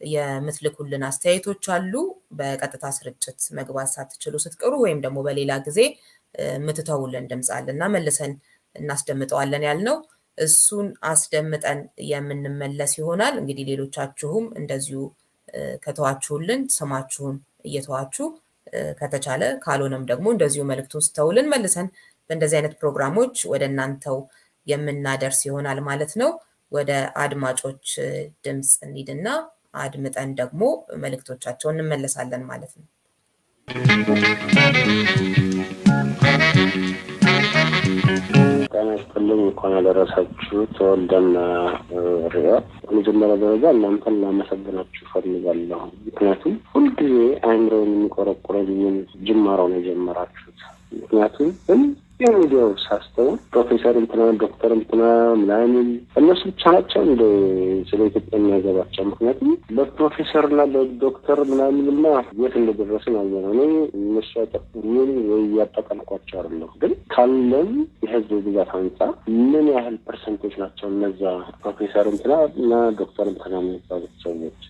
የምትልኩልን አስተያየቶች አሉ። በቀጥታ ስርጭት መግባት ሳትችሉ ስትቀሩ ወይም ደግሞ በሌላ ጊዜ የምትተውልን ድምፅ አለ እና መልሰን እናስደምጠዋለን ያልነው እሱን አስደምጠን የምንመለስ ይሆናል። እንግዲህ ሌሎቻችሁም እንደዚሁ ከተዋችሁልን ስማችሁን እየተዋችሁ ከተቻለ ካልሆነም ደግሞ እንደዚሁ መልእክቱን ስተውልን መልሰን በእንደዚህ አይነት ፕሮግራሞች ወደ እናንተው የምናደርስ ይሆናል ማለት ነው። ወደ አድማጮች ድምፅ እንሂድና አድምጠን ደግሞ መልእክቶቻቸውን እንመለሳለን ማለት ነው። ጤና ይስጥልኝ። እንኳን ያደረሳችሁ ተወልደና ሪያ። በመጀመሪያ ደረጃ እናንተን ላመሰግናችሁ ፈልጋለሁ። ምክንያቱም ሁልጊዜ አይምሮውን የሚቆረቁረኝን ጅማረው ነው የጀመራችሁት። ምክንያቱም የሚዲያው ሳስተው ፕሮፌሰር እንትና ዶክተር እንትና ምናምን እነሱ ብቻ ናቸው እንደ ስለ ኢትዮጵያ የሚያገባቸው። ምክንያቱም በፕሮፌሰርና በዶክተር ምናምንማ የት እንደደረስን ያየ ነው። እኔ እነሱ ያጠቁኝን ወይ እያጠቀልቋቸው አይደለም፣ ግን ካለን የህዝብ ብዛት አንጻር ምን ያህል percent ኦች ናቸው እነዛ ፕሮፌሰር እንትና እና ዶክተር እንትና የሚባሉት ሰዎች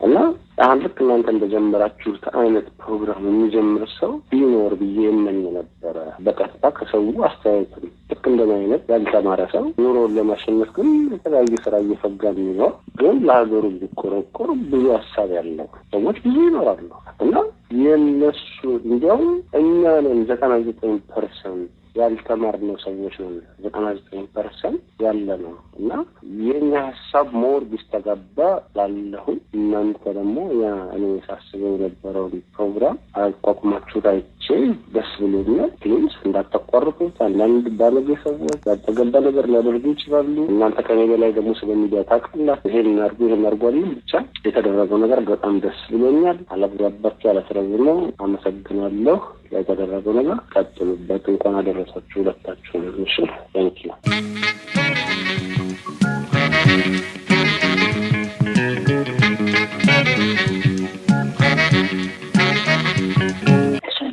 እና አሁን ልክ እናንተ እንደጀመራችሁት አይነት ፕሮግራም የሚጀምር ሰው ቢኖር ብዬ እመኝ ነበረ። በቀጥታ ከሰው አስተያየትም ልክ እንደምን አይነት ያልተማረ ሰው ኑሮውን ለማሸነፍ ግን የተለያየ ስራ እየፈጋ የሚኖር ግን ለሀገሩ ቢቆረቆር ብዙ ሀሳብ ያለው ሰዎች ብዙ ይኖራሉ። እና የነሱ እንዲያውም እኛ ነን ዘጠና ዘጠኝ percent ያልተማርነው ሰዎች ነው ዘጠና ዘጠኝ percent ያለ ነው እና የኛ ሀሳብ more ቢስተጋባ ላለሁን እናንተ ደግሞ ያ እኔ ሳስበው የነበረውን ፕሮግራም አቋቁማችሁት አይቼ ደስ ብሎኛል። please እንዳታቋርጡት። አንዳንድ ባለጌ ሰዎች ያልተገባ ነገር ሊያደርጉ ይችላሉ። እናንተ ከኔ በላይ ደግሞ ስለ ሚዲያ ታውቃላችሁ። ይሄን አድርጉ ይሄን አድርጓልን ብቻ የተደረገው ነገር በጣም ደስ ብሎኛል። አላግባባችሁ፣ አላስረዝመው። አመሰግናለሁ። የተደረገው ነገር ቀጥሉበት። እንኳን አደረሳችሁ ሁለታችሁ። እሺ ታንኪ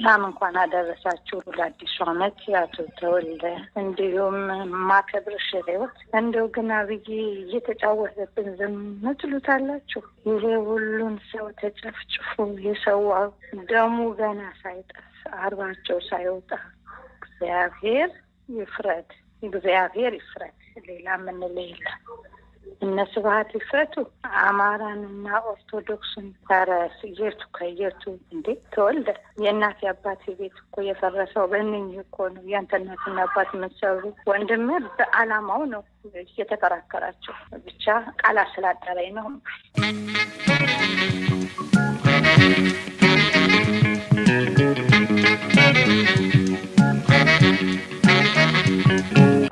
ሰላም እንኳን አደረሳችሁ ለአዲሱ ዓመት የአቶ ተወልደ እንዲሁም ማከብርሽ ሕይወት እንደው ግን አብይ እየተጫወተብን ዝም ትሉታላችሁ። ይሄ ሁሉን ሰው ተጨፍጭፎ የሰዋው ደሙ ገና ሳይጠፍ አርባቸው ሳይወጣ እግዚአብሔር ይፍረድ፣ እግዚአብሔር ይፍረድ። ሌላ ምንለ የለም። እነ ስብሀት ይፍረቱ። አማራንና ኦርቶዶክሱን ተረስ የቱ ከየቱ እንዴ ተወልደ የእናት የአባት ቤት እኮ የፈረሰው በእነኝህ እኮ ነው። ያንተ እናትና አባት የምትሰሩ ወንድም በአላማው ነው እየተከራከራቸው ብቻ ቃላት ስላጠረኝ ነው።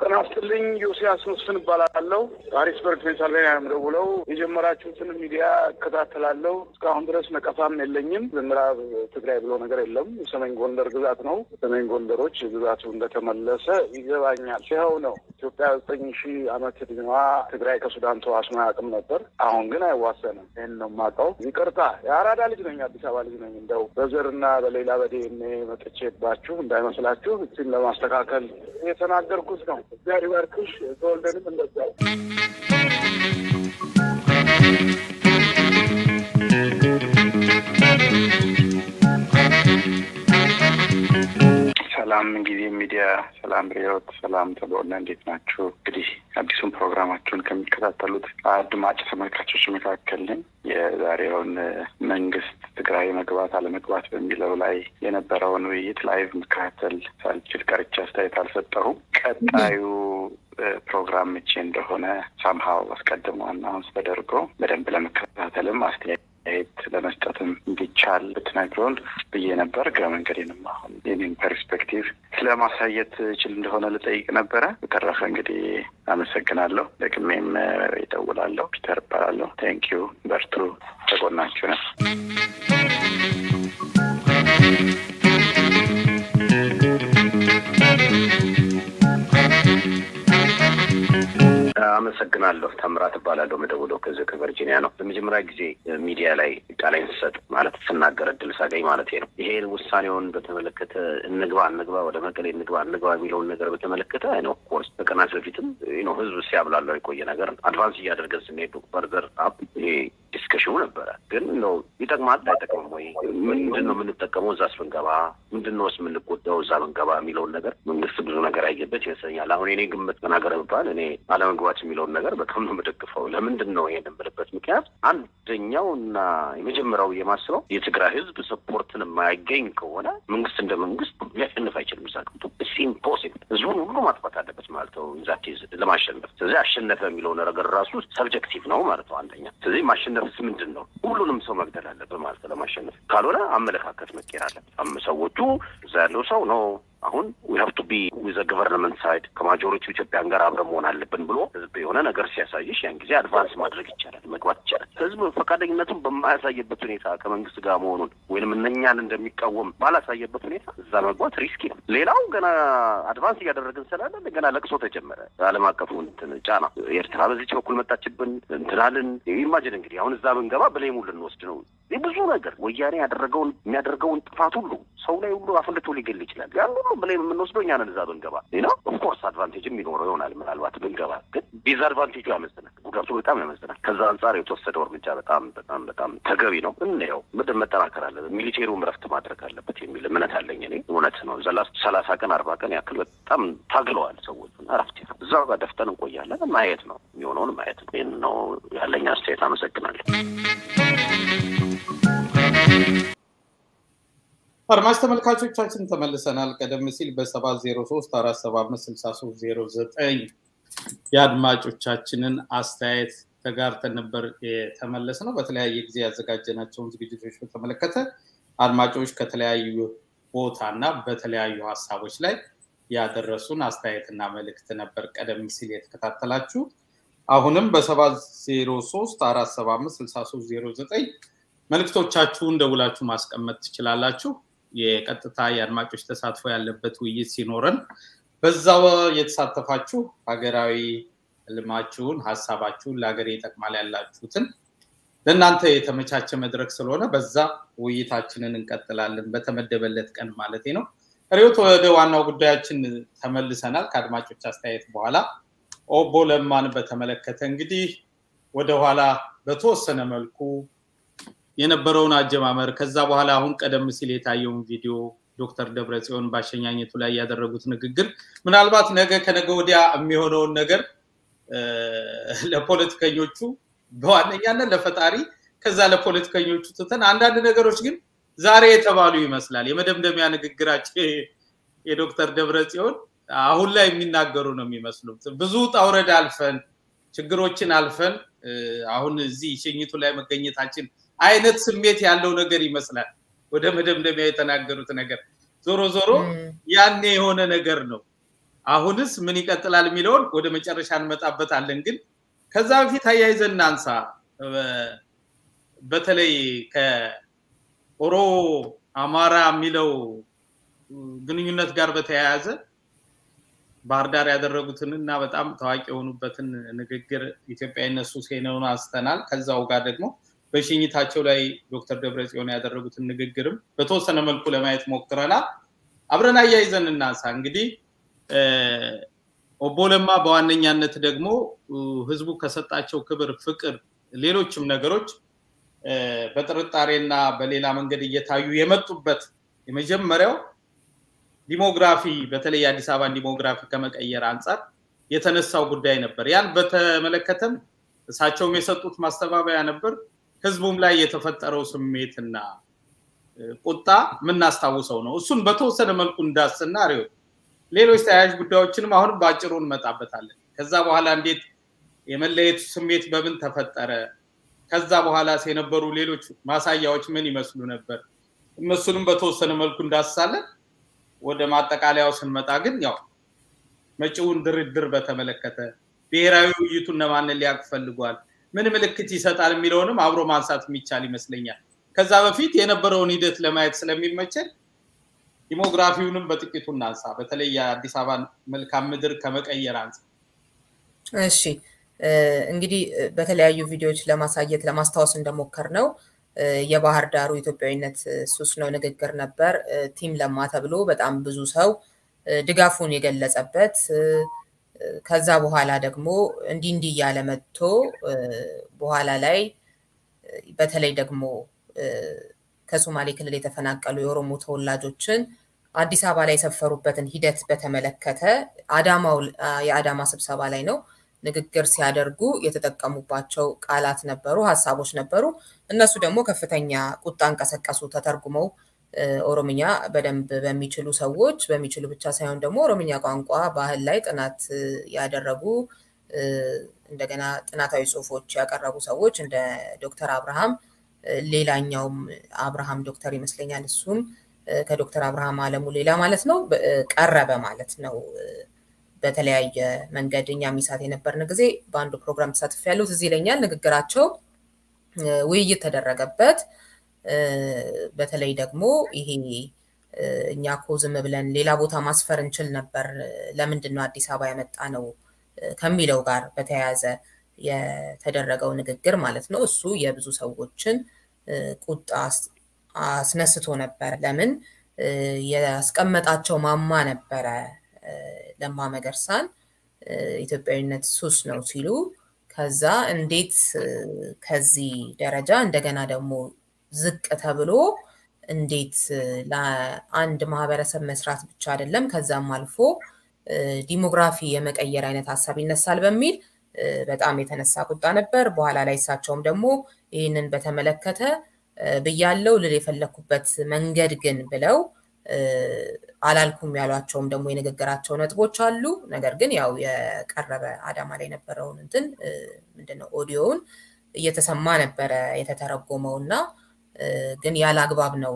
ጤና ይስጥልኝ። ዮሲያስ መስፍን እባላለሁ። ሃሪስበርግ ፔንሳልቬኒያ የምደውለው። የጀመራችሁትን ሚዲያ እከታተላለሁ። እስካሁን ድረስ ነቀፋም የለኝም። ምዕራብ ትግራይ ብሎ ነገር የለም። የሰሜን ጎንደር ግዛት ነው። ሰሜን ጎንደሮች ግዛቱ እንደተመለሰ ይገባኛል። ይኸው ነው። ኢትዮጵያ ዘጠኝ ሺህ ዓመት ዕድሜዋ ትግራይ ከሱዳን ተዋስኖ አያውቅም ነበር። አሁን ግን አይዋሰንም። ይህን ነው የማውቀው። ይቅርታ የአራዳ ልጅ ነኝ፣ አዲስ አበባ ልጅ ነኝ። እንደው በዘርና በሌላ በዲኤንኤ መጥቼባችሁ እንዳይመስላችሁ እችን ለማስተካከል የተናገርኩት ነው። እግዚአብሔር ይባርክሽ። ተወልደንም እንደዚያው ሰላም ምንጊዜም ሚዲያ፣ ሰላም ርዕዮት፣ ሰላም ተቦርነ እንዴት ናችሁ? እንግዲህ አዲሱን ፕሮግራማችሁን ከሚከታተሉት አድማጭ ተመልካቾች መካከል የዛሬውን መንግስት ትግራይ መግባት አለመግባት በሚለው ላይ የነበረውን ውይይት live መከታተል ሳልችል ቀርቼ አስተያየት አልሰጠሁም። ቀጣዩ ፕሮግራም መቼ እንደሆነ ሳምሀው አስቀድሞ announce ተደርጎ በደንብ ለመከታተልም አስተያየት አስተያየት ለመስጠትም እንዲቻል ብትነግሩን ብዬ ነበር። እግረ መንገዴንም አሁን የኔን perspective ስለማሳየት ችል እንደሆነ ልጠይቅ ነበረ። በተረፈ እንግዲህ አመሰግናለሁ። ደግሜም ይደውላለሁ። ፒተር እባላለሁ። thank you። በርቱ። ተጎናችሁ ነው። አመሰግናለሁ። ተምራት እባላለሁ። መደውለው ከዚህ ከቨርጂኒያ ነው። በመጀመሪያ ጊዜ ሚዲያ ላይ ቃሌን ስሰጥ ማለት ስናገር እድል ሳገኝ ማለት ነው። ይሄ ውሳኔውን በተመለከተ እንግባ እንግባ ወደ መቀሌ እንግባ እንግባ የሚለውን ነገር በተመለከተ ነው of course በቀናት በፊትም ነው ህዝብ ሲያብላለው የቆየ ነገር advance እያደረገን ስንሄዱ further up ይሄ discussion ኑ ነበረ። ግን ነው ይጠቅማል አይጠቅምም ወይ ምንድን ነው የምንጠቀመው እዛስ ብንገባ ምንድን ነውስ የምንጎዳው እዛ ብንገባ የሚለውን ነገር መንግስት ብዙ ነገር ያየበት ይመስለኛል። አሁን የኔ ግምት ተናገረ ብባል እኔ አለመግባት የሚለውን ነገር በጣም ነው የምደግፈው። ለምንድን ነው ይሄን የምልበት ምክንያት አንደኛው እና የመጀመሪያው የማስበው የትግራይ ህዝብ support ን የማያገኝ ከሆነ መንግስት እንደ መንግስት ሊያሸንፍ አይችልም። እዛ ገብቶ impossible ህዝቡን ሁሉ ማጥፋት አለበት ማለት ነው that ለማሸነፍ። ስለዚህ አሸነፈ የሚለው ነገር ራሱ subjective ነው ማለት ነው አንደኛ። ስለዚህ ማሸነፍስ ምንድን ነው? ሁሉንም ሰው መግደል አለበት ማለት ነው ለማሸነፍ። ካልሆነ አመለካከት መቀየር አለበት። ሰዎቹ እዛ ያለው ሰው ነው አሁን we have to be with the government side ከ majority ው ኢትዮጵያን ጋር አብረን መሆን አለብን ብሎ ህዝብ የሆነ ነገር ሲያሳይሽ ያን ጊዜ advance ማድረግ ይቻላል፣ መግባት ይቻላል። ህዝብ ፈቃደኝነቱን በማያሳየበት ሁኔታ ከመንግስት ጋር መሆኑን ወይንም እነኛን እንደሚቃወም ባላሳየበት ሁኔታ እዛ መግባት risky ነው። ሌላው ገና advance እያደረግን ስላለ ገና ለቅሶ ተጀመረ። ዓለም አቀፉ እንትን ጫና ኤርትራ በዚች በኩል መጣችብን እንትናልን imagine እንግዲህ አሁን እዛ ብንገባ blame ኡ ልንወስድ ነው። ብዙ ነገር ወያኔ ያደረገውን የሚያደርገውን ጥፋት ሁሉ ሰው ላይ ሁሉ አፍልቶ ሊገል ይችላል። ያን ሁሉ blame የምንወስደው እኛ ነን እዛ ብንገባ ነው። of course advantage ም ይኖረው ይሆናል ምናልባት ብንገባ፣ ግን disadvantage ኡ ያመዝናል፣ ጉዳቱ በጣም ያመዝናል። ከዛ አንጻር የተወሰደው እርምጃ በጣም በጣም በጣም ተገቢ ነው። እንየው ምድር መጠናከር አለበት፣ military ውም ረፍት ማድረግ አለበት የሚል እምነት አለኝ እኔ። እውነት ነው the last ሰላሳ ቀን አርባ ቀን ያክል በጣም ታግለዋል ሰዎች። እረፍት እዛው ጋር ደፍተን እንቆያለን። ማየት ነው የሚሆነውን ማየት ነው። ይህን ነው ያለኝ አስተያየት። አመሰግናለሁ። አድማጭ ተመልካቾቻችን ተመልሰናል። ቀደም ሲል በሰባት ዜሮ ሶስት አራት ሰባ አምስት ስልሳ ሶስት ዜሮ ዘጠኝ የአድማጮቻችንን አስተያየት ተጋርተን ነበር የተመለስ ነው። በተለያየ ጊዜ ያዘጋጀናቸውን ዝግጅቶች በተመለከተ አድማጮች ከተለያዩ ቦታ እና በተለያዩ ሀሳቦች ላይ ያደረሱን አስተያየትና መልእክት ነበር ቀደም ሲል የተከታተላችሁ። አሁንም በሰባት ዜሮ ሶስት አራት ሰባ አምስት ስልሳ ሶስት ዜሮ ዘጠኝ መልእክቶቻችሁን ደውላችሁ ማስቀመጥ ትችላላችሁ። የቀጥታ የአድማጮች ተሳትፎ ያለበት ውይይት ሲኖረን በዛው የተሳተፋችሁ ሀገራዊ ህልማችሁን፣ ሀሳባችሁን ለሀገር ይጠቅማል ያላችሁትን ለእናንተ የተመቻቸ መድረክ ስለሆነ በዛ ውይይታችንን እንቀጥላለን። በተመደበለት ቀን ማለት ነው። ሪዮት ወደ ዋናው ጉዳያችን ተመልሰናል። ከአድማጮች አስተያየት በኋላ ኦቦ ለማን በተመለከተ እንግዲህ ወደኋላ በተወሰነ መልኩ የነበረውን አጀማመር ከዛ በኋላ አሁን ቀደም ሲል የታየውን ቪዲዮ ዶክተር ደብረጽዮን ባሸኛኘቱ ላይ ያደረጉት ንግግር ምናልባት ነገ ከነገ ወዲያ የሚሆነውን ነገር ለፖለቲከኞቹ በዋነኛነት ለፈጣሪ ከዛ ለፖለቲከኞቹ ትተን አንዳንድ ነገሮች ግን ዛሬ የተባሉ ይመስላል። የመደምደሚያ ንግግራቸው የዶክተር ደብረጽዮን አሁን ላይ የሚናገሩ ነው የሚመስሉት። ብዙ ጣውረድ አልፈን ችግሮችን አልፈን አሁን እዚህ ሽኝቱ ላይ መገኘታችን አይነት ስሜት ያለው ነገር ይመስላል። ወደ መደምደሚያ የተናገሩት ነገር ዞሮ ዞሮ ያኔ የሆነ ነገር ነው። አሁንስ ምን ይቀጥላል የሚለውን ወደ መጨረሻ እንመጣበታለን። ግን ከዛ በፊት አያይዘን እናንሳ። በተለይ ከኦሮ አማራ የሚለው ግንኙነት ጋር በተያያዘ ባህር ዳር ያደረጉትን እና በጣም ታዋቂ የሆኑበትን ንግግር ኢትዮጵያዊነት ሱሴ ነውን አንስተናል። ከዛው ጋር ደግሞ በሽኝታቸው ላይ ዶክተር ደብረጽዮን ያደረጉትን ንግግርም በተወሰነ መልኩ ለማየት ሞክረናል። አብረን አያይዘን እናንሳ። እንግዲህ ኦቦ ለማ በዋነኛነት ደግሞ ህዝቡ ከሰጣቸው ክብር፣ ፍቅር፣ ሌሎችም ነገሮች በጥርጣሬና በሌላ መንገድ እየታዩ የመጡበት የመጀመሪያው ዲሞግራፊ በተለይ የአዲስ አበባን ዲሞግራፊ ከመቀየር አንጻር የተነሳው ጉዳይ ነበር። ያን በተመለከተም እሳቸውም የሰጡት ማስተባበያ ነበር። ህዝቡም ላይ የተፈጠረው ስሜትና ቁጣ የምናስታውሰው ነው። እሱን በተወሰነ መልኩ እንዳስና ሪዮት ሌሎች ተያያዥ ጉዳዮችንም አሁንም በአጭሩ እንመጣበታለን። ከዛ በኋላ እንዴት የመለየቱ ስሜት በምን ተፈጠረ፣ ከዛ በኋላ የነበሩ ሌሎች ማሳያዎች ምን ይመስሉ ነበር፣ እነሱንም በተወሰነ መልኩ እንዳስሳለን። ወደ ማጠቃለያው ስንመጣ ግን ያው መጪውን ድርድር በተመለከተ ብሔራዊ ውይይቱ እነማንን ሊያውቅ ፈልጓል፣ ምን ምልክት ይሰጣል የሚለውንም አብሮ ማንሳት የሚቻል ይመስለኛል። ከዛ በፊት የነበረውን ሂደት ለማየት ስለሚመቸን ዲሞግራፊውንም በጥቂቱ እናንሳ። በተለይ የአዲስ አበባን መልካም ምድር ከመቀየር አንጻር። እሺ እንግዲህ በተለያዩ ቪዲዮዎች ለማሳየት ለማስታወስ እንደሞከር ነው የባህር ዳሩ ኢትዮጵያዊነት ሱስ ነው ንግግር ነበር። ቲም ለማ ተብሎ በጣም ብዙ ሰው ድጋፉን የገለጸበት ከዛ በኋላ ደግሞ እንዲህ እንዲህ እያለ መጥቶ በኋላ ላይ በተለይ ደግሞ ከሶማሌ ክልል የተፈናቀሉ የኦሮሞ ተወላጆችን አዲስ አበባ ላይ የሰፈሩበትን ሂደት በተመለከተ አዳማው የአዳማ ስብሰባ ላይ ነው ንግግር ሲያደርጉ የተጠቀሙባቸው ቃላት ነበሩ፣ ሀሳቦች ነበሩ። እነሱ ደግሞ ከፍተኛ ቁጣ እንቀሰቀሱ ተተርጉመው ኦሮምኛ በደንብ በሚችሉ ሰዎች በሚችሉ ብቻ ሳይሆን ደግሞ ኦሮምኛ ቋንቋ ባህል ላይ ጥናት ያደረጉ እንደገና ጥናታዊ ጽሁፎች ያቀረቡ ሰዎች እንደ ዶክተር አብርሃም ሌላኛውም አብርሃም ዶክተር ይመስለኛል እሱም ከዶክተር አብርሃም አለሙ ሌላ ማለት ነው ቀረበ ማለት ነው። በተለያየ መንገድ እኛ ሚሳት የነበርን ጊዜ በአንዱ ፕሮግራም ተሳትፍ ያሉት እዚህ ይለኛል። ንግግራቸው ውይይት ተደረገበት። በተለይ ደግሞ ይሄ እኛ እኮ ዝም ብለን ሌላ ቦታ ማስፈር እንችል ነበር፣ ለምንድን ነው አዲስ አበባ ያመጣ ነው ከሚለው ጋር በተያያዘ የተደረገው ንግግር ማለት ነው። እሱ የብዙ ሰዎችን ቁጣ አስነስቶ ነበረ። ለምን ያስቀመጣቸው ማማ ነበረ ለማ መገርሳን ኢትዮጵያዊነት ሱስ ነው ሲሉ ከዛ እንዴት ከዚህ ደረጃ እንደገና ደግሞ ዝቅ ተብሎ እንዴት ለአንድ ማህበረሰብ መስራት ብቻ አይደለም ከዛም አልፎ ዲሞግራፊ የመቀየር አይነት ሀሳብ ይነሳል በሚል በጣም የተነሳ ቁጣ ነበር። በኋላ ላይ እሳቸውም ደግሞ ይህንን በተመለከተ ብያለው ልል የፈለኩበት መንገድ ግን ብለው አላልኩም ያሏቸውም ደግሞ የንግግራቸው ነጥቦች አሉ። ነገር ግን ያው የቀረበ አዳማ ላይ የነበረውን እንትን ምንድነው ኦዲዮውን እየተሰማ ነበረ የተተረጎመው እና ግን ያለ አግባብ ነው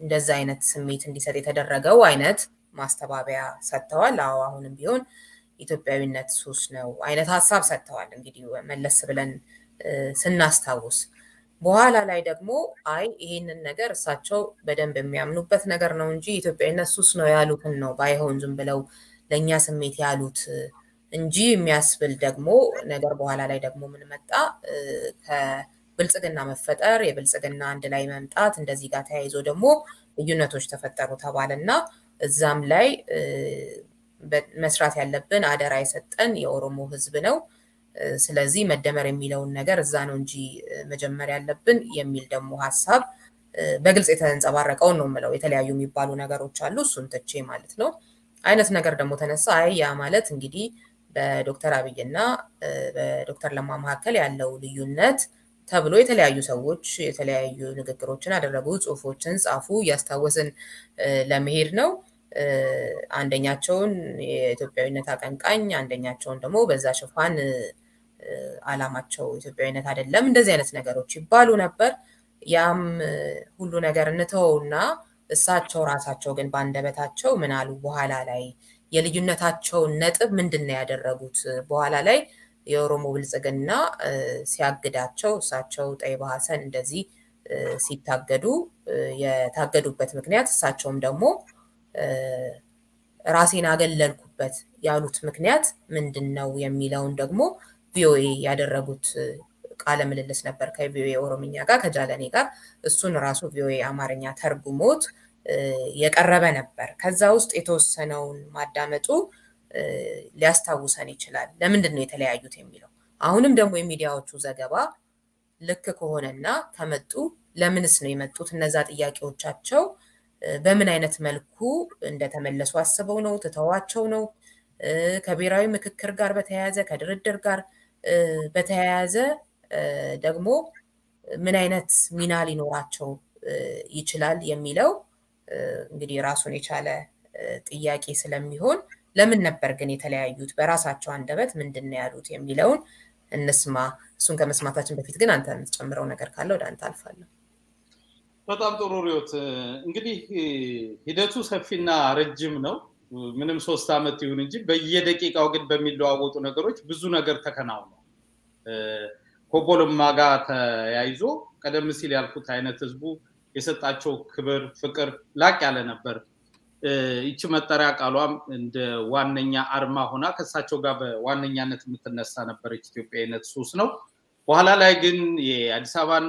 እንደዛ አይነት ስሜት እንዲሰጥ የተደረገው አይነት ማስተባበያ ሰጥተዋል። አዎ አሁንም ቢሆን ኢትዮጵያዊነት ሱስ ነው አይነት ሀሳብ ሰጥተዋል። እንግዲህ መለስ ብለን ስናስታውስ በኋላ ላይ ደግሞ አይ ይሄንን ነገር እሳቸው በደንብ የሚያምኑበት ነገር ነው እንጂ ኢትዮጵያዊነት ሱስ ነው ያሉትን ነው ባይሆን ዝም ብለው ለእኛ ስሜት ያሉት እንጂ የሚያስብል ደግሞ ነገር በኋላ ላይ ደግሞ ምን መጣ ከብልጽግና መፈጠር የብልጽግና አንድ ላይ መምጣት እንደዚህ ጋር ተያይዞ ደግሞ ልዩነቶች ተፈጠሩ እና እዛም ላይ መስራት ያለብን አደራ የሰጠን የኦሮሞ ህዝብ ነው። ስለዚህ መደመር የሚለውን ነገር እዛ ነው እንጂ መጀመር ያለብን የሚል ደግሞ ሀሳብ በግልጽ የተንጸባረቀውን ነው የምለው። የተለያዩ የሚባሉ ነገሮች አሉ፣ እሱን ትቼ ማለት ነው አይነት ነገር ደግሞ ተነሳ። አይ ያ ማለት እንግዲህ በዶክተር አብይና በዶክተር ለማ መካከል ያለው ልዩነት ተብሎ የተለያዩ ሰዎች የተለያዩ ንግግሮችን አደረጉ፣ ጽሁፎችን ጻፉ፣ እያስታወስን ለመሄድ ነው። አንደኛቸውን የኢትዮጵያዊነት አቀንቃኝ አንደኛቸውን ደግሞ በዛ ሽፋን አላማቸው ኢትዮጵያዊነት አይደለም፣ እንደዚህ አይነት ነገሮች ይባሉ ነበር። ያም ሁሉ ነገር እንተወውና እሳቸው ራሳቸው ግን በአንደበታቸው ምን አሉ? በኋላ ላይ የልዩነታቸውን ነጥብ ምንድን ነው ያደረጉት? በኋላ ላይ የኦሮሞ ብልጽግና ሲያግዳቸው እሳቸው ጠይባ ሀሰን እንደዚህ ሲታገዱ የታገዱበት ምክንያት እሳቸውም ደግሞ ራሴን አገለልኩበት ያሉት ምክንያት ምንድን ነው የሚለውን ደግሞ ቪኦኤ ያደረጉት ቃለ ምልልስ ነበር ከቪኦኤ ኦሮምኛ ጋር ከጃለኔ ጋር እሱን ራሱ ቪኦኤ አማርኛ ተርጉሞት የቀረበ ነበር። ከዛ ውስጥ የተወሰነውን ማዳመጡ ሊያስታውሰን ይችላል። ለምንድን ነው የተለያዩት የሚለው አሁንም ደግሞ የሚዲያዎቹ ዘገባ ልክ ከሆነና ከመጡ ለምንስ ነው የመጡት? እነዛ ጥያቄዎቻቸው በምን አይነት መልኩ እንደተመለሱ አስበው ነው ትተዋቸው ነው? ከብሔራዊ ምክክር ጋር በተያያዘ ከድርድር ጋር በተያያዘ ደግሞ ምን አይነት ሚና ሊኖራቸው ይችላል የሚለው እንግዲህ ራሱን የቻለ ጥያቄ ስለሚሆን ለምን ነበር ግን የተለያዩት? በራሳቸው አንደበት ምንድን ነው ያሉት የሚለውን እንስማ። እሱን ከመስማታችን በፊት ግን አንተ የምትጨምረው ነገር ካለ ወደ አንተ አልፋለሁ። በጣም ጥሩ ሪዮት። እንግዲህ ሂደቱ ሰፊና ረጅም ነው። ምንም ሶስት ዓመት ይሁን እንጂ በየደቂቃው ግን በሚለዋወጡ ነገሮች ብዙ ነገር ተከናውኗል። ከቦሎማ ጋር ተያይዞ ቀደም ሲል ያልኩት አይነት ህዝቡ የሰጣቸው ክብር፣ ፍቅር ላቅ ያለ ነበር። ይቺ መጠሪያ ቃሏም እንደ ዋነኛ አርማ ሆና ከእሳቸው ጋር በዋነኛነት የምትነሳ ነበረች። ኢትዮጵያዊነት ሱስ ነው። በኋላ ላይ ግን የአዲስ አበባን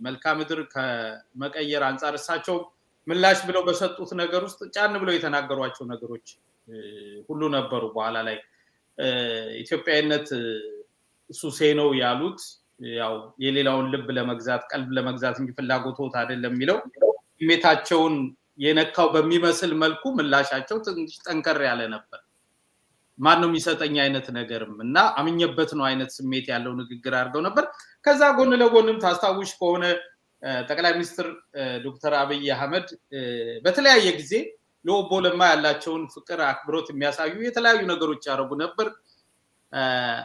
መልክዓ ምድር ከመቀየር አንጻር እሳቸው ምላሽ ብለው በሰጡት ነገር ውስጥ ጫን ብለው የተናገሯቸው ነገሮች ሁሉ ነበሩ። በኋላ ላይ ኢትዮጵያዊነት ሱሴ ነው ያሉት ያው የሌላውን ልብ ለመግዛት ቀልብ ለመግዛት እንጂ ፍላጎቶት አይደለም የሚለው ስሜታቸውን የነካው በሚመስል መልኩ ምላሻቸው ትንሽ ጠንከር ያለ ነበር። ማን ነው የሚሰጠኝ አይነት ነገርም እና አምኜበት ነው አይነት ስሜት ያለው ንግግር አድርገው ነበር። ከዛ ጎን ለጎንም ታስታውሽ ከሆነ ጠቅላይ ሚኒስትር ዶክተር አብይ አህመድ በተለያየ ጊዜ ለኦቦ ለማ ያላቸውን ፍቅር፣ አክብሮት የሚያሳዩ የተለያዩ ነገሮች ያደረጉ ነበር።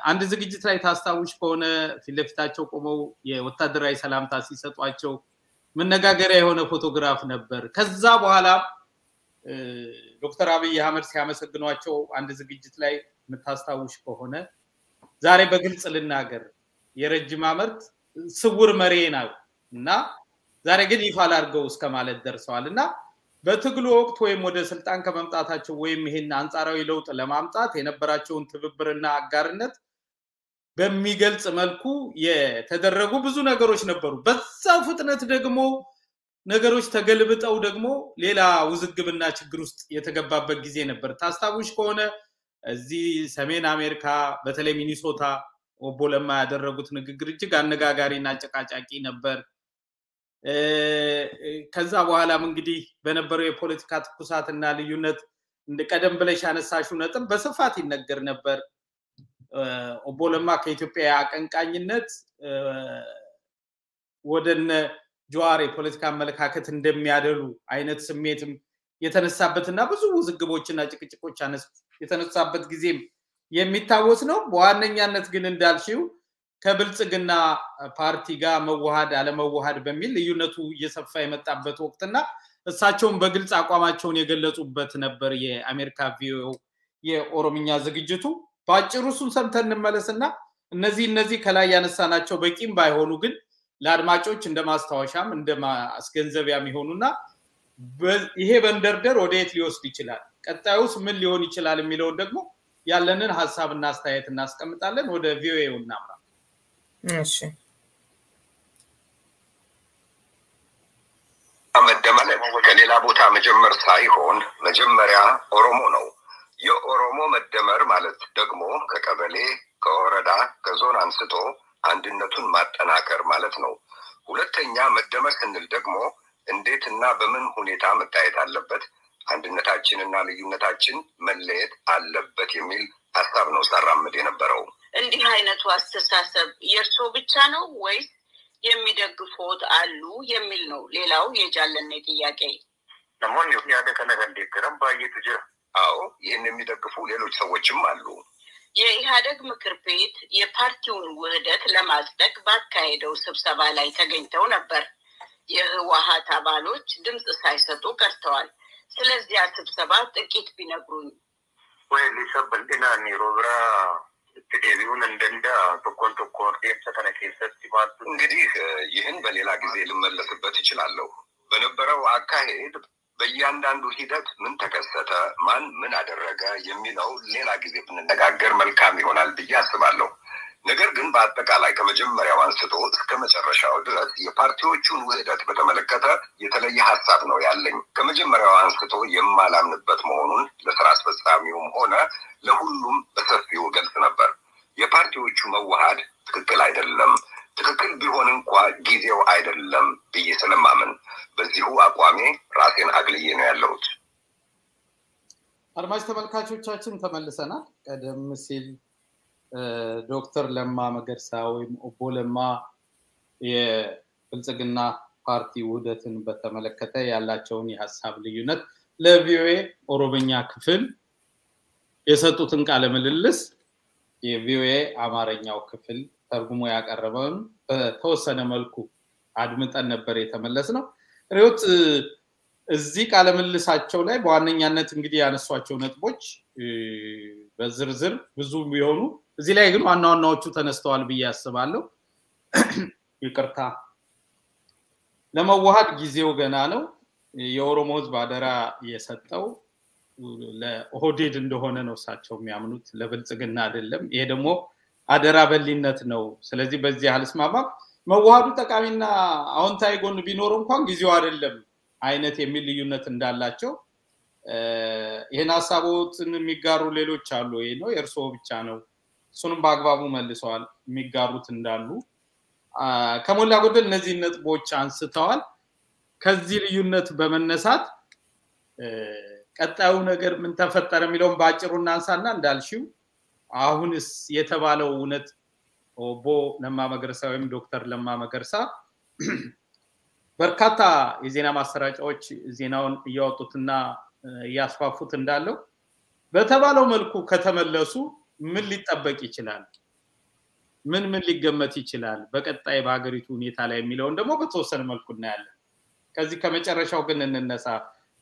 አንድ ዝግጅት ላይ ታስታውሽ ከሆነ ፊት ለፊታቸው ቆመው የወታደራዊ ሰላምታ ሲሰጧቸው መነጋገሪያ የሆነ ፎቶግራፍ ነበር። ከዛ በኋላ ዶክተር አብይ አህመድ ሲያመሰግኗቸው አንድ ዝግጅት ላይ የምታስታውሽ ከሆነ ዛሬ በግልጽ ልናገር የረጅም ዓመት ስውር መሬ ነው እና ዛሬ ግን ይፋ ላድርገው እስከ ማለት ደርሰዋል እና በትግሉ ወቅት ወይም ወደ ስልጣን ከመምጣታቸው ወይም ይህን አንጻራዊ ለውጥ ለማምጣት የነበራቸውን ትብብርና አጋርነት በሚገልጽ መልኩ የተደረጉ ብዙ ነገሮች ነበሩ። በዛው ፍጥነት ደግሞ ነገሮች ተገልብጠው ደግሞ ሌላ ውዝግብና ችግር ውስጥ የተገባበት ጊዜ ነበር። ታስታውሽ ከሆነ እዚህ ሰሜን አሜሪካ በተለይ ሚኒሶታ ኦቦ ለማ ያደረጉት ንግግር እጅግ አነጋጋሪና አጨቃጫቂ ነበር። ከዛ በኋላም እንግዲህ በነበረው የፖለቲካ ትኩሳትና ልዩነት ቀደም ብለሽ ያነሳሽው ነጥብ በስፋት ይነገር ነበር። ኦቦ ለማ ከኢትዮጵያ አቀንቃኝነት ወደነ ጀዋር የፖለቲካ አመለካከት እንደሚያደሉ አይነት ስሜትም የተነሳበትና ብዙ ውዝግቦችና ጭቅጭቆች የተነሳበት ጊዜም የሚታወስ ነው። በዋነኛነት ግን እንዳልሽው ከብልጽግና ፓርቲ ጋር መዋሃድ አለመዋሃድ በሚል ልዩነቱ እየሰፋ የመጣበት ወቅትና እሳቸውን በግልጽ አቋማቸውን የገለጹበት ነበር የአሜሪካ ቪኦኤው የኦሮምኛ ዝግጅቱ። በአጭሩ እሱን ሰምተን እንመለስና እነዚህ እነዚህ ከላይ ያነሳናቸው በቂም ባይሆኑ ግን ለአድማጮች እንደ ማስታወሻም እንደ ማስገንዘቢያም ይሆኑና ይሄ መንደርደር ወደ የት ሊወስድ ይችላል፣ ቀጣዩስ ምን ሊሆን ይችላል የሚለውን ደግሞ ያለንን ሀሳብና አስተያየት እናስቀምጣለን። ወደ ቪኦኤው እናምራ። እሺ ከሌላ ቦታ መጀመር ሳይሆን መጀመሪያ ኦሮሞ ነው። የኦሮሞ መደመር ማለት ደግሞ ከቀበሌ ከወረዳ ከዞን አንስቶ አንድነቱን ማጠናከር ማለት ነው። ሁለተኛ መደመር ስንል ደግሞ እንዴት እና በምን ሁኔታ መታየት አለበት፣ አንድነታችንና ልዩነታችን መለየት አለበት የሚል ሀሳብ ነው ሳራምድ የነበረው። እንዲህ አይነቱ አስተሳሰብ የእርስዎ ብቻ ነው ወይስ የሚደግፉት አሉ የሚል ነው። ሌላው የጃለኔ ጥያቄ kana kan deeggaran baay'eetu jira. አዎ ይህን የሚደግፉ ሌሎች ሰዎችም አሉ። የኢህአደግ ምክር ቤት የፓርቲውን ውህደት ለማጽደቅ ባካሄደው ስብሰባ ላይ ተገኝተው ነበር። የህወሀት አባሎች ድምፅ ሳይሰጡ ቀርተዋል። ስለዚያ ስብሰባ ጥቂት ቢነግሩኝ። deebi'uun hin danda'a. Tokkoon tokko deemsa kana keessatti maaltu እንግዲህ ይህን በሌላ ጊዜ ልመለስበት እችላለሁ። በነበረው አካሄድ በእያንዳንዱ ሂደት ምን ተከሰተ፣ ማን ምን አደረገ የሚለው ሌላ ጊዜ ብንነጋገር መልካም ይሆናል ብዬ አስባለሁ። ነገር ግን በአጠቃላይ ከመጀመሪያው አንስቶ እስከ መጨረሻው ድረስ የፓርቲዎቹን ውህደት በተመለከተ የተለየ ሀሳብ ነው ያለኝ። ከመጀመሪያው አንስቶ የማላምንበት መሆኑን ለስራ አስፈጻሚውም ሆነ ለሁሉም በሰፊው ገልጽ ነበር። የፓርቲዎቹ መዋሃድ ትክክል አይደለም፣ ትክክል ቢሆን እንኳ ጊዜው አይደለም ብዬ ስለማምን በዚሁ አቋሜ ራሴን አግልዬ ነው ያለሁት። አድማጭ ተመልካቾቻችን ተመልሰናል። ቀደም ሲል ዶክተር ለማ መገርሳ ወይም ኦቦ ለማ የብልጽግና ፓርቲ ውህደትን በተመለከተ ያላቸውን የሀሳብ ልዩነት ለቪኦኤ ኦሮምኛ ክፍል የሰጡትን ቃለ ምልልስ የቪኦኤ አማርኛው ክፍል ተርጉሞ ያቀረበውን በተወሰነ መልኩ አድምጠን ነበር የተመለስ ነው። ሪዮት እዚህ ቃለ ምልልሳቸው ላይ በዋነኛነት እንግዲህ ያነሷቸው ነጥቦች በዝርዝር ብዙ ቢሆኑ እዚህ ላይ ግን ዋና ዋናዎቹ ተነስተዋል ብዬ አስባለሁ። ይቅርታ፣ ለመዋሃድ ጊዜው ገና ነው። የኦሮሞ ህዝብ አደራ የሰጠው ለኦህዴድ እንደሆነ ነው እሳቸው የሚያምኑት፣ ለብልጽግና አይደለም። ይሄ ደግሞ አደራ በሊነት ነው። ስለዚህ በዚህ አልስማማም። መዋሃዱ ጠቃሚና አዎንታዊ ጎን ቢኖር እንኳን ጊዜው አይደለም አይነት የሚል ልዩነት እንዳላቸው ይህን ሀሳቦትን የሚጋሩ ሌሎች አሉ። ይሄ ነው የእርስዎ ብቻ ነው። እሱንም በአግባቡ መልሰዋል። የሚጋሩት እንዳሉ ከሞላ ጎደል እነዚህ ነጥቦች አንስተዋል። ከዚህ ልዩነት በመነሳት ቀጣዩ ነገር ምን ተፈጠረ የሚለውን በአጭሩ እናንሳና እንዳልሽው አሁንስ የተባለው እውነት ኦቦ ለማ መገርሳ ወይም ዶክተር ለማ መገርሳ በርካታ የዜና ማሰራጫዎች ዜናውን እያወጡትና እያስፋፉት እንዳለው በተባለው መልኩ ከተመለሱ ምን ሊጠበቅ ይችላል? ምን ምን ሊገመት ይችላል በቀጣይ በሀገሪቱ ሁኔታ ላይ የሚለውን ደግሞ በተወሰነ መልኩ እናያለን። ከዚህ ከመጨረሻው ግን እንነሳ።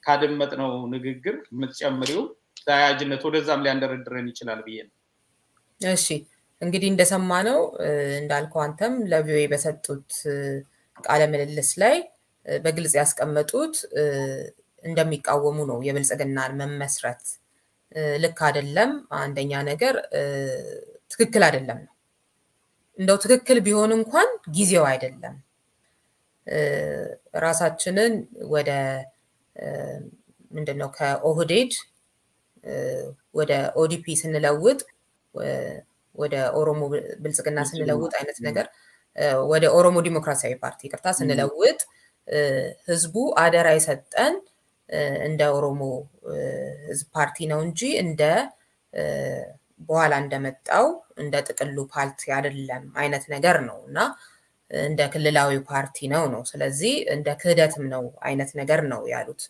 ካደመጥነው ንግግር የምትጨምሪው ተያያዥነት ወደዛም ሊያንደረድረን ይችላል ብዬ ነው። እሺ እንግዲህ እንደሰማነው እንዳልከው አንተም ለቪኦኤ በሰጡት ቃለ ምልልስ ላይ በግልጽ ያስቀመጡት እንደሚቃወሙ ነው የብልጽግናን መመስረት ልክ አይደለም። አንደኛ ነገር ትክክል አይደለም ነው። እንደው ትክክል ቢሆን እንኳን ጊዜው አይደለም። ራሳችንን ወደ ምንድነው ከኦህዴድ ወደ ኦዲፒ ስንለውጥ ወደ ኦሮሞ ብልጽግና ስንለውጥ አይነት ነገር ወደ ኦሮሞ ዲሞክራሲያዊ ፓርቲ ይቅርታ ስንለውጥ ህዝቡ አደራ የሰጠን እንደ ኦሮሞ ህዝብ ፓርቲ ነው እንጂ እንደ በኋላ እንደመጣው እንደ ጥቅሉ ፓርቲ አይደለም አይነት ነገር ነው እና እንደ ክልላዊ ፓርቲ ነው ነው። ስለዚህ እንደ ክህደትም ነው አይነት ነገር ነው ያሉት።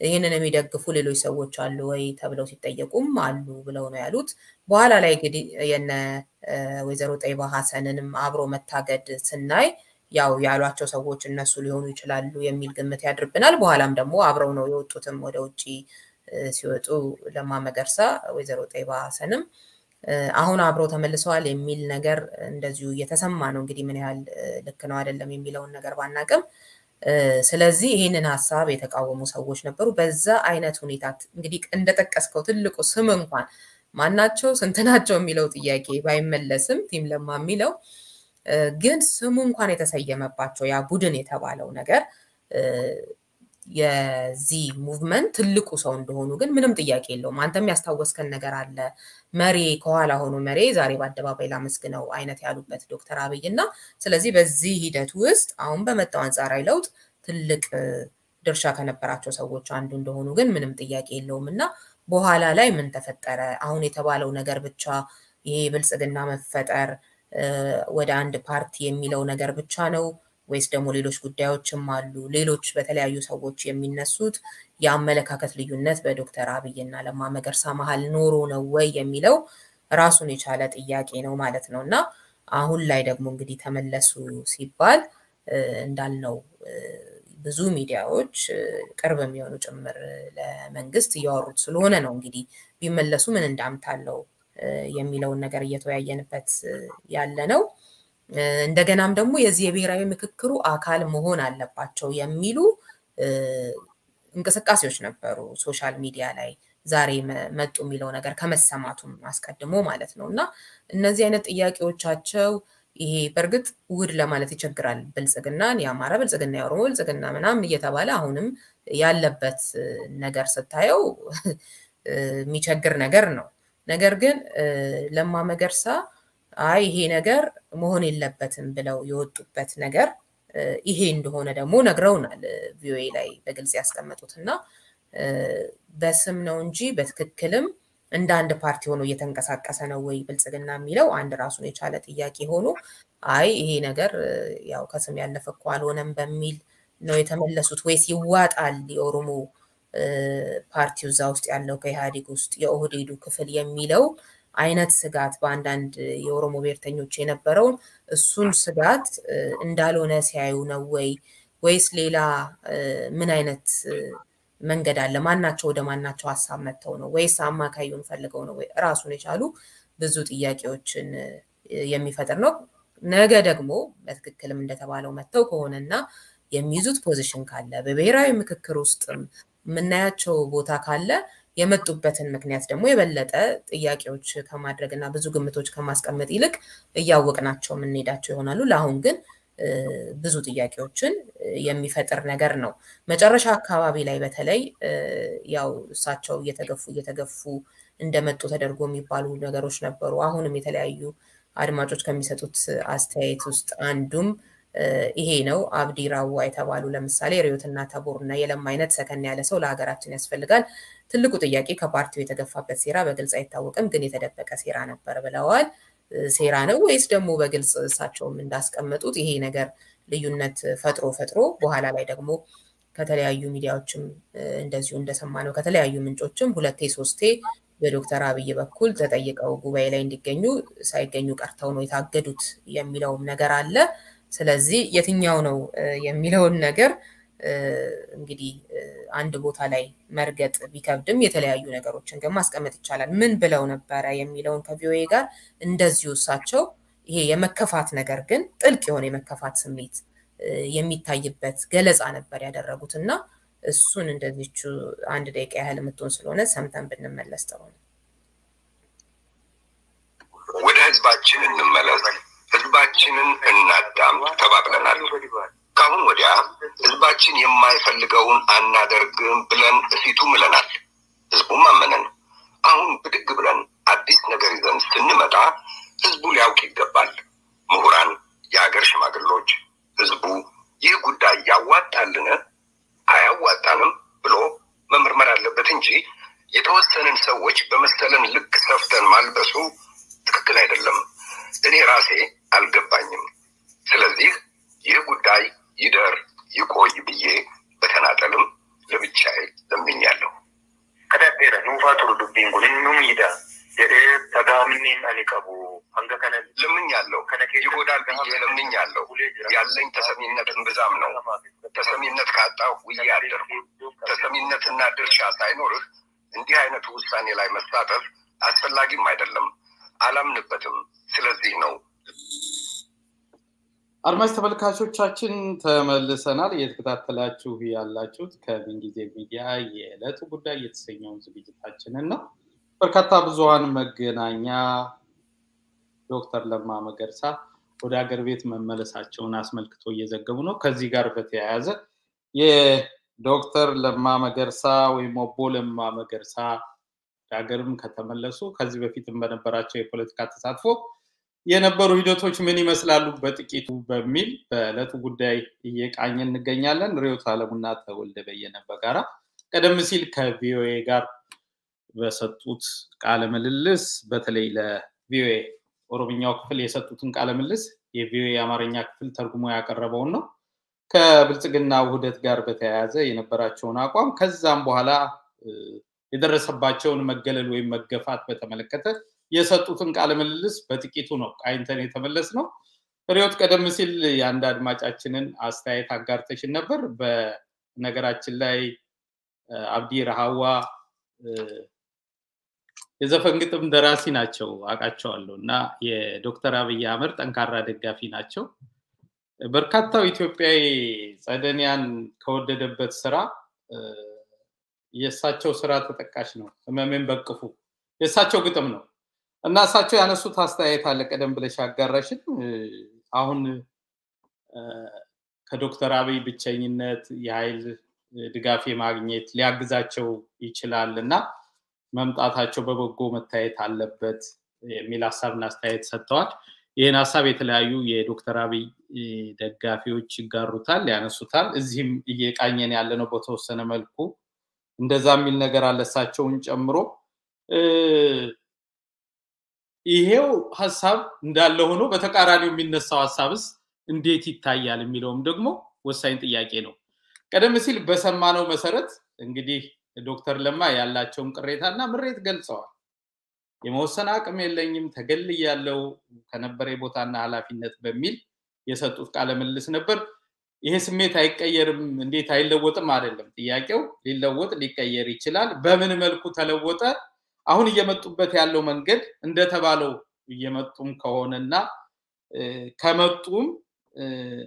ይህንን የሚደግፉ ሌሎች ሰዎች አሉ ወይ ተብለው ሲጠየቁም አሉ ብለው ነው ያሉት። በኋላ ላይ እንግዲህ የነ ወይዘሮ ጠይባ ሀሰንንም አብሮ መታገድ ስናይ ያው ያሏቸው ሰዎች እነሱ ሊሆኑ ይችላሉ የሚል ግምት ያድርብናል። በኋላም ደግሞ አብረው ነው የወጡትም ወደ ውጭ ሲወጡ ለማ መገርሳ፣ ወይዘሮ ጠይባ ሀሰንም አሁን አብረው ተመልሰዋል የሚል ነገር እንደዚሁ እየተሰማ ነው። እንግዲህ ምን ያህል ልክ ነው አይደለም የሚለውን ነገር ባናቅም፣ ስለዚህ ይህንን ሀሳብ የተቃወሙ ሰዎች ነበሩ። በዛ አይነት ሁኔታ እንግዲህ እንደጠቀስከው ትልቁ ስም እንኳን ማናቸው ስንት ናቸው የሚለው ጥያቄ ባይመለስም team ለማ የሚለው ግን ስሙ እንኳን የተሰየመባቸው ያ ቡድን የተባለው ነገር የዚህ movement ትልቁ ሰው እንደሆኑ ግን ምንም ጥያቄ የለውም። አንተም ያስታወስከን ነገር አለ። መሪ ከኋላ ሆኖ መሪ ዛሬ በአደባባይ ላመስግነው አይነት ያሉበት ዶክተር አብይ እና ስለዚህ በዚህ ሂደት ውስጥ አሁን በመጣው አንጻራዊ ለውጥ ትልቅ ድርሻ ከነበራቸው ሰዎች አንዱ እንደሆኑ ግን ምንም ጥያቄ የለውም እና በኋላ ላይ ምን ተፈጠረ? አሁን የተባለው ነገር ብቻ ይሄ ብልጽግና መፈጠር ወደ አንድ ፓርቲ የሚለው ነገር ብቻ ነው ወይስ ደግሞ ሌሎች ጉዳዮችም አሉ? ሌሎች በተለያዩ ሰዎች የሚነሱት የአመለካከት ልዩነት በዶክተር አብይ እና ለማ መገርሳ መሀል ኖሮ ነው ወይ የሚለው ራሱን የቻለ ጥያቄ ነው ማለት ነው እና አሁን ላይ ደግሞ እንግዲህ ተመለሱ ሲባል እንዳልነው ብዙ ሚዲያዎች ቅርብ የሚሆኑ ጭምር ለመንግስት እያወሩት ስለሆነ ነው እንግዲህ ቢመለሱ ምን እንዳምታለው የሚለውን ነገር እየተወያየንበት ያለ ነው። እንደገናም ደግሞ የዚህ የብሔራዊ ምክክሩ አካል መሆን አለባቸው የሚሉ እንቅስቃሴዎች ነበሩ social media ላይ ዛሬ መጡ የሚለው ነገር ከመሰማቱም አስቀድሞ ማለት ነው እና እነዚህ አይነት ጥያቄዎቻቸው ይሄ በእርግጥ ውህድ ለማለት ይቸግራል። ብልጽግናን የአማራ ብልጽግና፣ የኦሮሞ ብልጽግና ምናምን እየተባለ አሁንም ያለበት ነገር ስታየው የሚቸግር ነገር ነው። ነገር ግን ለማ መገርሳ አይ ይሄ ነገር መሆን የለበትም ብለው የወጡበት ነገር ይሄ እንደሆነ ደግሞ ነግረውናል። ቪኦኤ ላይ በግልጽ ያስቀመጡት እና በስም ነው እንጂ በትክክልም እንደ አንድ ፓርቲ ሆኖ እየተንቀሳቀሰ ነው ወይ ብልጽግና የሚለው አንድ ራሱን የቻለ ጥያቄ ሆኖ አይ ይሄ ነገር ያው ከስም ያለፈ እኮ አልሆነም በሚል ነው የተመለሱት ወይስ ይዋጣል የኦሮሞ ፓርቲው እዛ ውስጥ ያለው ከኢህአዴግ ውስጥ የኦህዴዱ ክፍል የሚለው አይነት ስጋት በአንዳንድ የኦሮሞ ብሔርተኞች የነበረውን እሱን ስጋት እንዳልሆነ ሲያዩ ነው ወይ ወይስ ሌላ ምን አይነት መንገድ አለ? ማናቸው ወደ ማናቸው ሀሳብ መጥተው ነው ወይስ አማካዩን ፈልገው ነው? ወይ ራሱን የቻሉ ብዙ ጥያቄዎችን የሚፈጥር ነው። ነገ ደግሞ በትክክልም እንደተባለው መጥተው ከሆነና የሚይዙት ፖዚሽን ካለ በብሔራዊ ምክክር ውስጥም የምናያቸው ቦታ ካለ የመጡበትን ምክንያት ደግሞ የበለጠ ጥያቄዎች ከማድረግ እና ብዙ ግምቶች ከማስቀመጥ ይልቅ እያወቅናቸው የምንሄዳቸው ይሆናሉ። ለአሁን ግን ብዙ ጥያቄዎችን የሚፈጥር ነገር ነው። መጨረሻ አካባቢ ላይ በተለይ ያው እሳቸው እየተገፉ እየተገፉ እንደመጡ ተደርጎ የሚባሉ ነገሮች ነበሩ። አሁንም የተለያዩ አድማጮች ከሚሰጡት አስተያየት ውስጥ አንዱም ይሄ ነው። አብዲ ራዋ የተባሉ ለምሳሌ ሪዮትና ተቦር እና የለማ አይነት ሰከን ያለ ሰው ለሀገራችን ያስፈልጋል። ትልቁ ጥያቄ ከፓርቲው የተገፋበት ሴራ በግልጽ አይታወቅም፣ ግን የተደበቀ ሴራ ነበር ብለዋል። ሴራ ነው ወይስ ደግሞ በግልጽ እሳቸውም እንዳስቀመጡት ይሄ ነገር ልዩነት ፈጥሮ ፈጥሮ በኋላ ላይ ደግሞ ከተለያዩ ሚዲያዎችም እንደዚሁ እንደሰማነው ከተለያዩ ምንጮችም ሁለቴ ሶስቴ በዶክተር አብይ በኩል ተጠይቀው ጉባኤ ላይ እንዲገኙ ሳይገኙ ቀርተው ነው የታገዱት የሚለውም ነገር አለ። ስለዚህ የትኛው ነው የሚለውን ነገር እንግዲህ አንድ ቦታ ላይ መርገጥ ቢከብድም የተለያዩ ነገሮችን ግን ማስቀመጥ ይቻላል። ምን ብለው ነበረ የሚለውን ከቪኦኤ ጋር እንደዚሁ እሳቸው ይሄ የመከፋት ነገር ግን ጥልቅ የሆነ የመከፋት ስሜት የሚታይበት ገለጻ ነበር ያደረጉት እና እሱን እንደዚቹ አንድ ደቂቃ ያህል የምትሆን ስለሆነ ሰምተን ብንመለስ ጥሩ ነው። ወደ ህዝባችን እንመለስ፣ ህዝባችንን እናዳምጥ ተባብለናል። ከአሁን ወዲያ ህዝባችን የማይፈልገውን አናደርግም ብለን እፊቱ ምለናል። ህዝቡም አመነን። አሁን ብድግ ብለን አዲስ ነገር ይዘን ስንመጣ ህዝቡ ሊያውቅ ይገባል። ምሁራን፣ የሀገር ሽማግሎች፣ ህዝቡ ይህ ጉዳይ ያዋጣልን አያዋጣንም ብሎ መመርመር አለበት እንጂ የተወሰንን ሰዎች በመሰለን ልክ ሰፍተን ማልበሱ ትክክል አይደለም። እኔ ራሴ አልገባኝም። ስለዚህ ይህ ጉዳይ ይደር ይቆይ ብዬ በተናጠልም ለብቻዬ ለምኛለሁ። ከዳቤረ ኑፋ ቱሩ ዱቢን ኩን ኑም ይዳ ጀዴ ተጋምኒን አኒ ቀቡ hanga kana ለምኛለሁ፣ ይጎዳል ብዬ ለምኛለሁ። ያለኝ ተሰሚነት እምብዛም ነው። ተሰሚነት ካጣሁ ውዬ አደርኩ። ተሰሚነትና ድርሻ ሳይኖርህ እንዲህ አይነቱ ውሳኔ ላይ መሳተፍ አስፈላጊም አይደለም፣ አላምንበትም። ስለዚህ ነው አድማጭ ተመልካቾቻችን ተመልሰናል። እየተከታተላችሁ ያላችሁት ከብንጊዜ ሚዲያ የዕለቱ ጉዳይ የተሰኘውን ዝግጅታችንን ነው። በርካታ ብዙሃን መገናኛ ዶክተር ለማ መገርሳ ወደ ሀገር ቤት መመለሳቸውን አስመልክቶ እየዘገቡ ነው። ከዚህ ጋር በተያያዘ የዶክተር ለማ መገርሳ ወይም ኦቦ ለማ መገርሳ ሀገርም ከተመለሱ ከዚህ በፊትም በነበራቸው የፖለቲካ ተሳትፎ የነበሩ ሂደቶች ምን ይመስላሉ በጥቂቱ በሚል በዕለቱ ጉዳይ እየቃኘ እንገኛለን። ርዕዮት አለሙና ተወልደ በየነ በጋራ ቀደም ሲል ከቪኦኤ ጋር በሰጡት ቃለ ምልልስ በተለይ ለቪኦኤ ኦሮምኛው ክፍል የሰጡትን ቃለ ምልልስ የቪኦኤ የአማርኛ ክፍል ተርጉሞ ያቀረበውን ነው። ከብልጽግና ውህደት ጋር በተያያዘ የነበራቸውን አቋም ከዛም በኋላ የደረሰባቸውን መገለል ወይም መገፋት በተመለከተ የሰጡትን ቃለ ምልልስ በጥቂቱ ነው ቃኝተን የተመለስ ነው። ሪዮት ቀደም ሲል የአንድ አድማጫችንን አስተያየት አጋርተሽን ነበር። በነገራችን ላይ አብዲ ረሃዋ የዘፈን ግጥም ደራሲ ናቸው፣ አውቃቸዋለሁ እና የዶክተር አብይ አህመድ ጠንካራ ደጋፊ ናቸው። በርካታው ኢትዮጵያዊ ጸደኒያን ከወደደበት ስራ የእሳቸው ስራ ተጠቃሽ ነው። ህመሜን በቅፉ የእሳቸው ግጥም ነው እና እሳቸው ያነሱት አስተያየት አለ። ቀደም ብለሽ አጋራሽን አሁን ከዶክተር አብይ ብቸኝነት የኃይል ድጋፍ ማግኘት ሊያግዛቸው ይችላል እና መምጣታቸው በበጎ መታየት አለበት የሚል ሀሳብና አስተያየት ሰጥተዋል። ይህን ሀሳብ የተለያዩ የዶክተር አብይ ደጋፊዎች ይጋሩታል፣ ያነሱታል። እዚህም እየቃኘን ያለ ነው በተወሰነ መልኩ እንደዛ የሚል ነገር አለ ጨምሮ። ይሄው ሀሳብ እንዳለ ሆኖ በተቃራኒው የሚነሳው ሀሳብስ እንዴት ይታያል የሚለውም ደግሞ ወሳኝ ጥያቄ ነው። ቀደም ሲል በሰማነው መሰረት እንግዲህ ዶክተር ለማ ያላቸውን ቅሬታና ምሬት ገልጸዋል። የመወሰን አቅም የለኝም ተገልያለው ከነበረ ቦታና ኃላፊነት በሚል የሰጡት ቃለ ምልልስ ነበር። ይሄ ስሜት አይቀየርም፣ እንዴት አይለወጥም አይደለም ጥያቄው። ሊለወጥ ሊቀየር ይችላል። በምን መልኩ ተለወጠ? አሁን እየመጡበት ያለው መንገድ እንደተባለው እየመጡም ከሆነና ከመጡም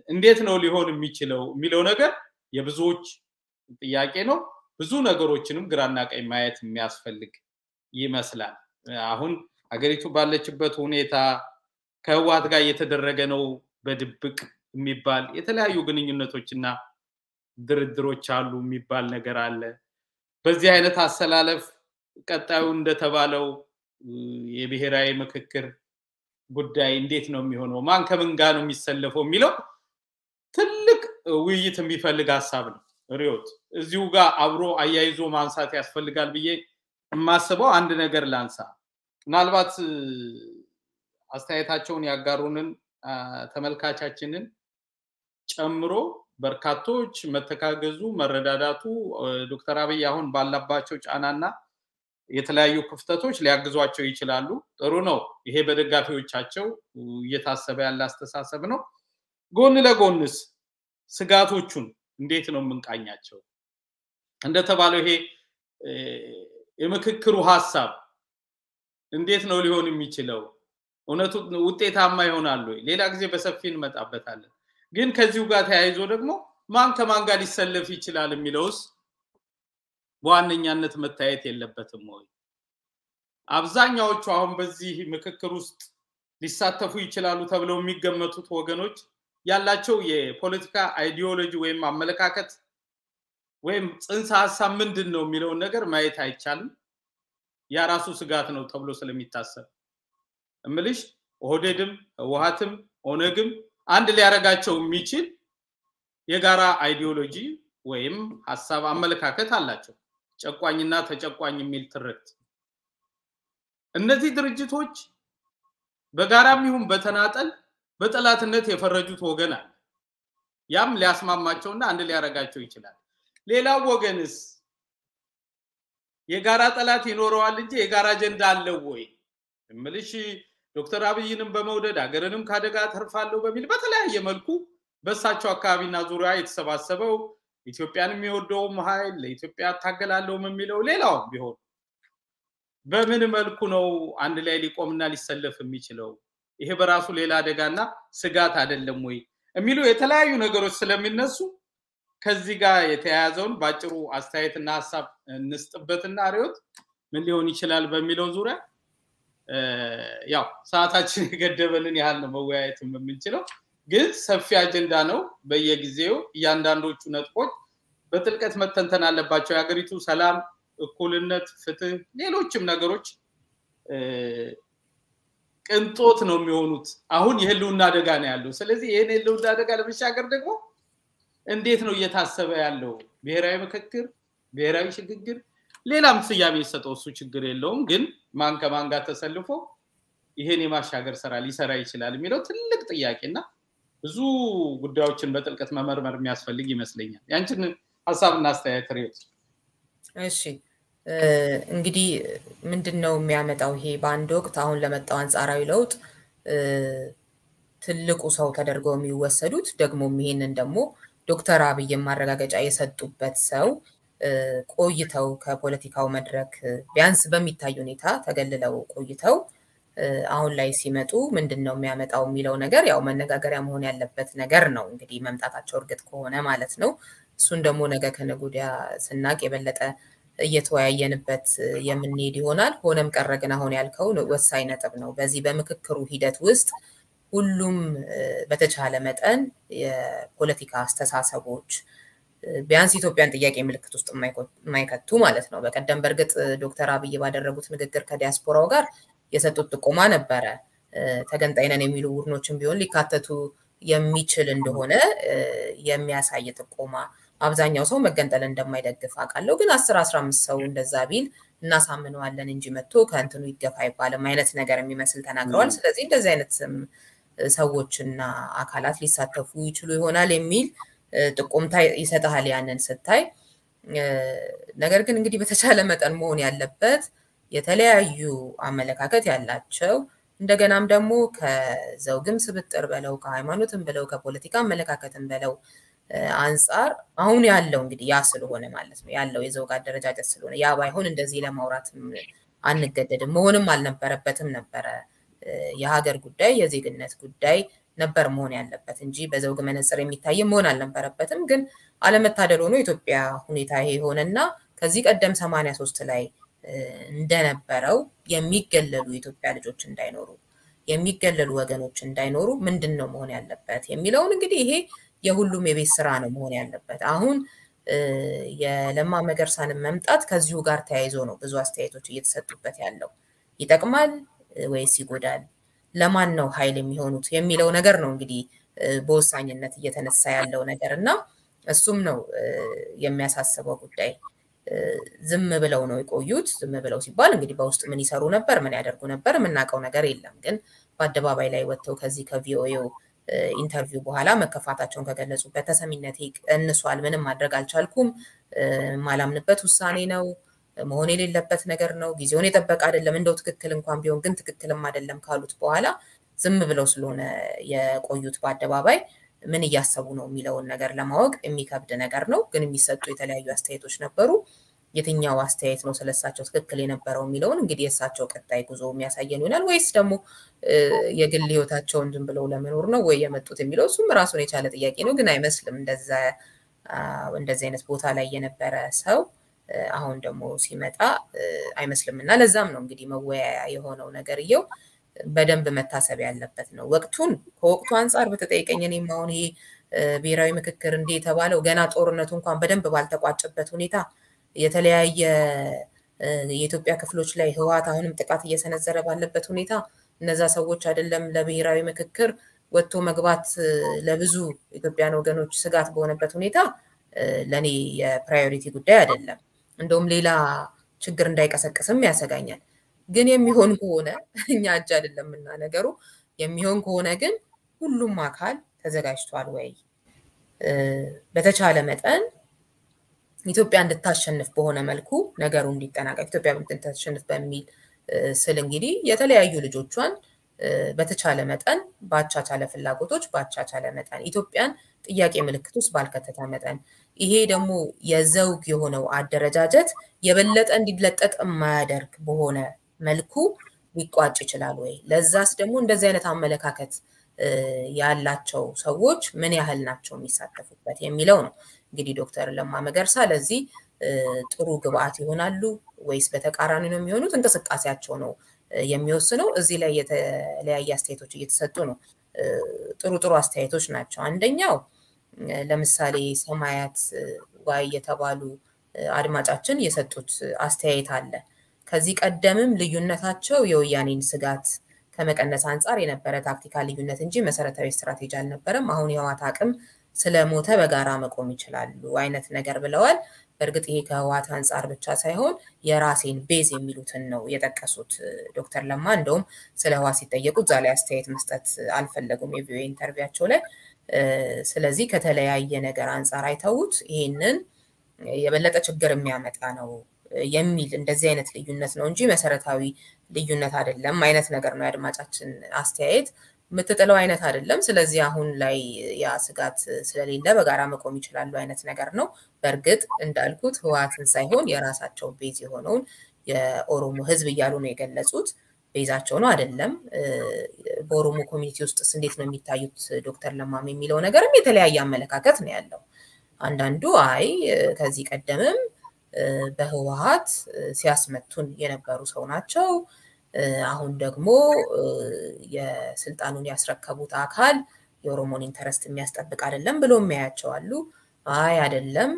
እንዴት ነው ሊሆን የሚችለው የሚለው ነገር የብዙዎች ጥያቄ ነው። ብዙ ነገሮችንም ግራና ቀኝ ማየት የሚያስፈልግ ይመስላል። አሁን ሀገሪቱ ባለችበት ሁኔታ ከህወሓት ጋር እየተደረገ ነው በድብቅ የሚባል የተለያዩ ግንኙነቶችና ድርድሮች አሉ የሚባል ነገር አለ። በዚህ አይነት አሰላለፍ ቀጣዩ እንደተባለው የብሔራዊ ምክክር ጉዳይ እንዴት ነው የሚሆነው? ማን ከምን ጋር ነው የሚሰለፈው የሚለው ትልቅ ውይይት የሚፈልግ ሀሳብ ነው። ሪዮት እዚሁ ጋር አብሮ አያይዞ ማንሳት ያስፈልጋል ብዬ የማስበው አንድ ነገር ላንሳ። ምናልባት አስተያየታቸውን ያጋሩንን ተመልካቻችንን ጨምሮ በርካቶች መተጋገዙ፣ መረዳዳቱ ዶክተር አብይ አሁን ባላባቸው ጫናና የተለያዩ ክፍተቶች ሊያግዟቸው ይችላሉ። ጥሩ ነው። ይሄ በደጋፊዎቻቸው እየታሰበ ያለ አስተሳሰብ ነው። ጎን ለጎንስ ስጋቶቹን እንዴት ነው የምንቃኛቸው? እንደተባለው ይሄ የምክክሩ ሀሳብ እንዴት ነው ሊሆን የሚችለው? እውነቱ ውጤታማ ይሆናሉ? ሌላ ጊዜ በሰፊ እንመጣበታለን። ግን ከዚሁ ጋር ተያይዞ ደግሞ ማን ከማን ጋር ሊሰለፍ ይችላል የሚለውስ በዋነኛነት መታየት የለበትም ወይ? አብዛኛዎቹ አሁን በዚህ ምክክር ውስጥ ሊሳተፉ ይችላሉ ተብለው የሚገመቱት ወገኖች ያላቸው የፖለቲካ ideology ወይም አመለካከት ወይም ጽንሰ ሀሳብ ምንድን ነው የሚለውን ነገር ማየት አይቻልም። ያ ራሱ ስጋት ነው ተብሎ ስለሚታሰብ እምልሽ ኦህዴድም ህወሀትም ኦነግም አንድ ሊያደርጋቸው የሚችል የጋራ ideology ወይም ሀሳብ አመለካከት አላቸው። ጨቋኝና ተጨቋኝ የሚል ትርክት። እነዚህ ድርጅቶች በጋራም ይሁን በተናጠል በጠላትነት የፈረጁት ወገን አለ። ያም ሊያስማማቸውና አንድ ሊያደርጋቸው ይችላል። ሌላው ወገንስ የጋራ ጠላት ይኖረዋል እንጂ የጋራ አጀንዳ አለው ወይ? እምልሽ ዶክተር አብይንም በመውደድ ሀገርንም ከአደጋ ተርፋለሁ በሚል በተለያየ መልኩ በእሳቸው አካባቢና ዙሪያ የተሰባሰበው ኢትዮጵያን የሚወደውም ኃይል ለኢትዮጵያ እታገላለሁም የሚለው ሌላውም ቢሆን በምን መልኩ ነው አንድ ላይ ሊቆምና ሊሰለፍ የሚችለው? ይሄ በራሱ ሌላ አደጋና ስጋት አይደለም ወይ የሚሉ የተለያዩ ነገሮች ስለሚነሱ ከዚህ ጋር የተያያዘውን በአጭሩ አስተያየትና ሀሳብ እንስጥበትና ሪዮት ምን ሊሆን ይችላል በሚለው ዙሪያ ያው ሰዓታችን የገደበንን ያህል ነው መወያየት የምንችለው፣ ግን ሰፊ አጀንዳ ነው። በየጊዜው እያንዳንዶቹ ነጥቦች በጥልቀት መተንተን አለባቸው። የሀገሪቱ ሰላም፣ እኩልነት፣ ፍትህ፣ ሌሎችም ነገሮች ቅንጦት ነው የሚሆኑት። አሁን የህልውና አደጋ ነው ያለው። ስለዚህ ይህን የህልውና አደጋ ለመሻገር ደግሞ እንዴት ነው እየታሰበ ያለው? ብሔራዊ ምክክር፣ ብሔራዊ ሽግግር፣ ሌላም ስያሜ የሰጠው እሱ ችግር የለውም። ግን ማን ከማን ጋር ተሰልፎ ይሄን የማሻገር ስራ ሊሰራ ይችላል የሚለው ትልቅ ጥያቄና ብዙ ጉዳዮችን በጥልቀት መመርመር የሚያስፈልግ ይመስለኛል። ያንችን ሀሳብና አስተያየት ሬት። እሺ እንግዲህ ምንድን ነው የሚያመጣው ይሄ በአንድ ወቅት አሁን ለመጣው አንጻራዊ ለውጥ ትልቁ ሰው ተደርገው የሚወሰዱት ደግሞም ይሄንን ደግሞ ዶክተር አብይን ማረጋገጫ የሰጡበት ሰው ቆይተው ከፖለቲካው መድረክ ቢያንስ በሚታይ ሁኔታ ተገልለው ቆይተው አሁን ላይ ሲመጡ ምንድን ነው የሚያመጣው የሚለው ነገር ያው መነጋገሪያ መሆን ያለበት ነገር ነው። እንግዲህ መምጣታቸው እርግጥ ከሆነ ማለት ነው። እሱን ደግሞ ነገ ከነገ ስናቅ የበለጠ እየተወያየንበት የምንሄድ ይሆናል። ሆነም ቀረ ግን አሁን ያልከው ወሳኝ ነጥብ ነው። በዚህ በምክክሩ ሂደት ውስጥ ሁሉም በተቻለ መጠን የፖለቲካ አስተሳሰቦች ቢያንስ ኢትዮጵያን ጥያቄ ምልክት ውስጥ የማይከቱ ማለት ነው። በቀደም በእርግጥ ዶክተር አብይ ባደረጉት ንግግር ከዲያስፖራው ጋር የሰጡት ጥቆማ ነበረ። ተገንጣይ ነን የሚሉ ቡድኖችን ቢሆን ሊካተቱ የሚችል እንደሆነ የሚያሳይ ጥቆማ አብዛኛው ሰው መገንጠል እንደማይደግፍ አውቃለሁ። ግን አስር አስራ አምስት ሰው እንደዛ ቢል እናሳምነዋለን እንጂ መጥቶ ከእንትኑ ይገፋ አይባልም አይነት ነገር የሚመስል ተናግረዋል። ስለዚህ እንደዚህ አይነት ሰዎችና አካላት ሊሳተፉ ይችሉ ይሆናል የሚል ጥቆምታ ይሰጥሃል ያንን ስታይ። ነገር ግን እንግዲህ በተቻለ መጠን መሆን ያለበት የተለያዩ አመለካከት ያላቸው እንደገናም ደግሞ ከዘውግም ስብጥር በለው ከሃይማኖትም በለው ከፖለቲካ አመለካከትም በለው አንጻር አሁን ያለው እንግዲህ ያ ስለሆነ ማለት ነው ያለው የዘውግ አደረጃጀት ስለሆነ ያ ባይሆን እንደዚህ ለማውራት አንገደድም። መሆንም አልነበረበትም ነበረ። የሀገር ጉዳይ የዜግነት ጉዳይ ነበር መሆን ያለበት እንጂ በዘውግ መነጽር የሚታይ መሆን አልነበረበትም። ግን አለመታደል ሆኖ ኢትዮጵያ ሁኔታ ይሄ ሆነና ከዚህ ቀደም ሰማንያ ሶስት ላይ እንደነበረው የሚገለሉ የኢትዮጵያ ልጆች እንዳይኖሩ የሚገለሉ ወገኖች እንዳይኖሩ ምንድን ነው መሆን ያለበት የሚለውን እንግዲህ ይሄ የሁሉም የቤት ስራ ነው መሆን ያለበት። አሁን የለማ መገርሳን መምጣት ከዚሁ ጋር ተያይዞ ነው ብዙ አስተያየቶች እየተሰጡበት ያለው። ይጠቅማል ወይስ ይጎዳል? ለማን ነው ኃይል የሚሆኑት የሚለው ነገር ነው እንግዲህ በወሳኝነት እየተነሳ ያለው ነገር እና እሱም ነው የሚያሳስበው ጉዳይ። ዝም ብለው ነው የቆዩት። ዝም ብለው ሲባል እንግዲህ በውስጥ ምን ይሰሩ ነበር፣ ምን ያደርጉ ነበር? የምናውቀው ነገር የለም። ግን በአደባባይ ላይ ወጥተው ከዚህ ከ VOA ው interview በኋላ መከፋታቸውን ከገለጹበት ተሰሚነቴ ቀንሷል፣ ምንም ማድረግ አልቻልኩም፣ ማላምንበት ውሳኔ ነው፣ መሆን የሌለበት ነገር ነው፣ ጊዜውን የጠበቀ አይደለም፣ እንደው ትክክል እንኳን ቢሆን ግን ትክክልም አይደለም ካሉት በኋላ ዝም ብለው ስለሆነ የቆዩት በአደባባይ ምን እያሰቡ ነው የሚለውን ነገር ለማወቅ የሚከብድ ነገር ነው። ግን የሚሰጡ የተለያዩ አስተያየቶች ነበሩ። የትኛው አስተያየት ነው ስለሳቸው ትክክል የነበረው የሚለውን እንግዲህ የእሳቸው ቀጣይ ጉዞ የሚያሳየን ይሆናል። ወይስ ደግሞ የግል ህይወታቸውን ዝም ብለው ለመኖር ነው ወይ የመጡት የሚለው እሱም ራሱን የቻለ ጥያቄ ነው። ግን አይመስልም እንደዚህ አይነት ቦታ ላይ የነበረ ሰው አሁን ደግሞ ሲመጣ አይመስልም እና ለዛም ነው እንግዲህ መወያያ የሆነው ነገርየው በደንብ መታሰብ ያለበት ነው። ወቅቱን ከወቅቱ አንጻር በተጠይቀኝ እኔም አሁን ይሄ ብሔራዊ ምክክር እንዲህ የተባለው ገና ጦርነቱ እንኳን በደንብ ባልተቋጨበት ሁኔታ የተለያየ የኢትዮጵያ ክፍሎች ላይ ህወሓት አሁንም ጥቃት እየሰነዘረ ባለበት ሁኔታ እነዛ ሰዎች አይደለም ለብሔራዊ ምክክር ወጥቶ መግባት ለብዙ ኢትዮጵያን ወገኖች ስጋት በሆነበት ሁኔታ ለእኔ የፕራዮሪቲ ጉዳይ አይደለም። እንደውም ሌላ ችግር እንዳይቀሰቅስም ያሰጋኛል። ግን የሚሆን ከሆነ እኛ እጅ አይደለም እና ነገሩ የሚሆን ከሆነ ግን ሁሉም አካል ተዘጋጅቷል ወይ? በተቻለ መጠን ኢትዮጵያ እንድታሸንፍ በሆነ መልኩ ነገሩ እንዲጠናቀቅ ኢትዮጵያ እንድታሸንፍ በሚል ስል እንግዲህ የተለያዩ ልጆቿን በተቻለ መጠን በአቻቻለ ፍላጎቶች በአቻቻለ መጠን ኢትዮጵያን ጥያቄ ምልክት ውስጥ ባልከተተ መጠን ይሄ ደግሞ የዘውግ የሆነው አደረጃጀት የበለጠ እንዲለጠጥ የማያደርግ በሆነ መልኩ ሊቋጭ ይችላል ወይ? ለዛስ ደግሞ እንደዚህ አይነት አመለካከት ያላቸው ሰዎች ምን ያህል ናቸው የሚሳተፉበት የሚለው ነው። እንግዲህ ዶክተር ለማ መገርሳ ለዚህ ጥሩ ግብአት ይሆናሉ ወይስ በተቃራኒ ነው የሚሆኑት? እንቅስቃሴያቸው ነው የሚወስነው። እዚህ ላይ የተለያየ አስተያየቶች እየተሰጡ ነው። ጥሩ ጥሩ አስተያየቶች ናቸው። አንደኛው ለምሳሌ ሰማያት ዋይ የተባሉ አድማጫችን የሰጡት አስተያየት አለ። ከዚህ ቀደምም ልዩነታቸው የወያኔን ስጋት ከመቀነስ አንጻር የነበረ tactical ልዩነት እንጂ መሰረታዊ ስትራቴጂ አልነበረም። አሁን የህወሓት አቅም ስለሞተ በጋራ መቆም ይችላሉ አይነት ነገር ብለዋል። በእርግጥ ይሄ ከህወሓት አንጻር ብቻ ሳይሆን የራሴን base የሚሉትን ነው የጠቀሱት ዶክተር ለማ። እንደውም ስለ ህወሓት ሲጠየቁ እዛ ላይ አስተያየት መስጠት አልፈለጉም የ VOA interview ያቸው ላይ። ስለዚህ ከተለያየ ነገር አንጻር አይተውት ይሄንን የበለጠ ችግር የሚያመጣ ነው የሚል እንደዚህ አይነት ልዩነት ነው እንጂ መሰረታዊ ልዩነት አይደለም አይነት ነገር ነው የአድማጫችን አስተያየት። የምትጥለው አይነት አይደለም። ስለዚህ አሁን ላይ ያ ስጋት ስለሌለ በጋራ መቆም ይችላሉ አይነት ነገር ነው። በእርግጥ እንዳልኩት ህወሓትን ሳይሆን የራሳቸው base የሆነውን የኦሮሞ ህዝብ እያሉ ነው የገለጹት። base አቸው ነው አይደለም። በኦሮሞ community ውስጥስ እንዴት ነው የሚታዩት ዶክተር ለማም የሚለው ነገርም የተለያየ አመለካከት ነው ያለው። አንዳንዱ አይ ከዚህ ቀደምም በህወሓት ሲያስመቱን የነበሩ ሰው ናቸው። አሁን ደግሞ የስልጣኑን ያስረከቡት አካል የኦሮሞን interest የሚያስጠብቅ አይደለም ብሎ የሚያያቸው አሉ። አይ አይደለም፣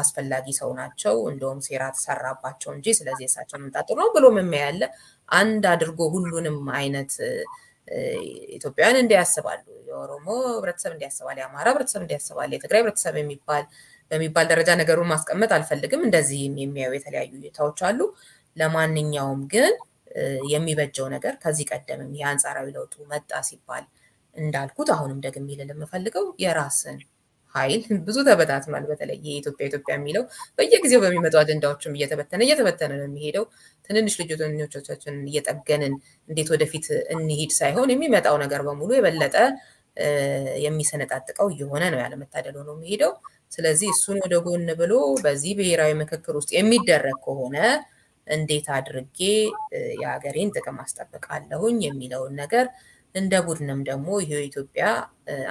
አስፈላጊ ሰው ናቸው፣ እንደውም ሴራ ተሰራባቸው እንጂ ስለዚህ የእሳቸው መምጣት ጥሩ ነው ብሎ የሚያይ አለ አንድ አድርጎ ሁሉንም አይነት ኢትዮጵያውያን እንዲያስባሉ የኦሮሞ ህብረተሰብ እንዲያስባል፣ የአማራ ህብረተሰብ እንዲያስባል፣ የትግራይ ህብረተሰብ የሚባል በሚባል ደረጃ ነገሩን ማስቀመጥ አልፈልግም። እንደዚህም የሚያዩ የተለያዩ ሁኔታዎች አሉ። ለማንኛውም ግን የሚበጀው ነገር ከዚህ ቀደምም የአንጻራዊ ለውጡ መጣ ሲባል እንዳልኩት አሁንም ደግሜ ልል የምፈልገው የራስን ኃይል ብዙ ተበታትኗል። በተለይ የኢትዮጵያ ኢትዮጵያ የሚለው በየጊዜው በሚመጡ አጀንዳዎችም እየተበተነ እየተበተነ ነው የሚሄደው። ትንንሽ ልጆቻችንን እየጠገንን እንዴት ወደፊት እንሂድ ሳይሆን የሚመጣው ነገር በሙሉ የበለጠ የሚሰነጣጥቀው እየሆነ ነው ያለመታደል ሆኖ የሚሄደው። ስለዚህ እሱን ወደ ጎን ብሎ በዚህ ብሔራዊ ምክክር ውስጥ የሚደረግ ከሆነ እንዴት አድርጌ የሀገሬን ጥቅም አስጠብቃለሁኝ የሚለውን ነገር እንደ ቡድንም ደግሞ ይሄ ኢትዮጵያ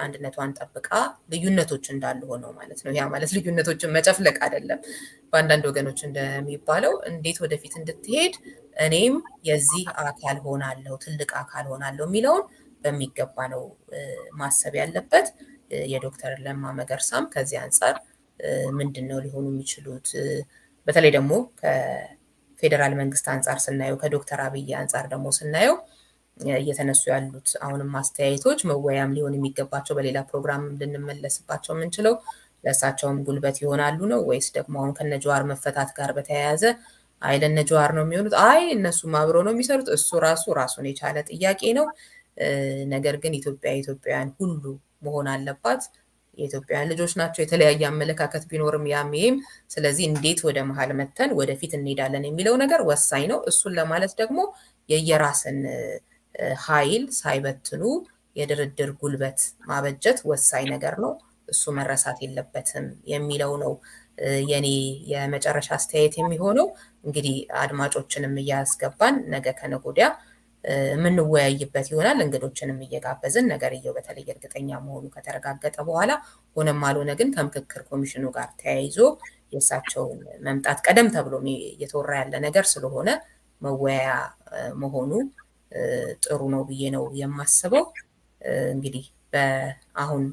አንድነቷን ጠብቃ ልዩነቶች እንዳሉ ሆነው ማለት ነው። ያ ማለት ልዩነቶችን መጨፍለቅ አይደለም። በአንዳንድ ወገኖች እንደሚባለው እንዴት ወደፊት እንድትሄድ እኔም የዚህ አካል ሆናለሁ፣ ትልቅ አካል ሆናለሁ የሚለውን በሚገባ ነው ማሰብ ያለበት። የዶክተር ለማ መገርሳም ከዚህ አንጻር ምንድን ነው ሊሆኑ የሚችሉት በተለይ ደግሞ ከፌዴራል መንግስት አንጻር ስናየው ከዶክተር አብይ አንጻር ደግሞ ስናየው እየተነሱ ያሉት አሁንም አስተያየቶች መወያያም ሊሆን የሚገባቸው በሌላ ፕሮግራም ልንመለስባቸው የምንችለው ለእሳቸውም ጉልበት ይሆናሉ ነው ወይስ ደግሞ አሁን ከነ ጀዋር መፈታት ጋር በተያያዘ አይ ለነ ጀዋር ነው የሚሆኑት፣ አይ እነሱም አብረው ነው የሚሰሩት። እሱ ራሱ ራሱን የቻለ ጥያቄ ነው። ነገር ግን ኢትዮጵያ ኢትዮጵያውያን ሁሉ መሆን አለባት። የኢትዮጵያውያን ልጆች ናቸው። የተለያየ አመለካከት ቢኖርም ያም ይሄም። ስለዚህ እንዴት ወደ መሀል መተን ወደፊት እንሄዳለን የሚለው ነገር ወሳኝ ነው። እሱን ለማለት ደግሞ የየራስን ኃይል ሳይበትኑ የድርድር ጉልበት ማበጀት ወሳኝ ነገር ነው። እሱ መረሳት የለበትም የሚለው ነው የኔ የመጨረሻ አስተያየት የሚሆነው። እንግዲህ አድማጮችንም እያስገባን ነገ ከነገ ወዲያ የምንወያይበት ይሆናል። እንግዶችንም እየጋበዝን ነገርየው በተለይ እርግጠኛ መሆኑ ከተረጋገጠ በኋላ ሆነም አልሆነ ግን ከምክክር ኮሚሽኑ ጋር ተያይዞ የእሳቸውን መምጣት ቀደም ተብሎ እየተወራ ያለ ነገር ስለሆነ መወያያ መሆኑ ጥሩ ነው ብዬ ነው የማስበው። እንግዲህ በአሁን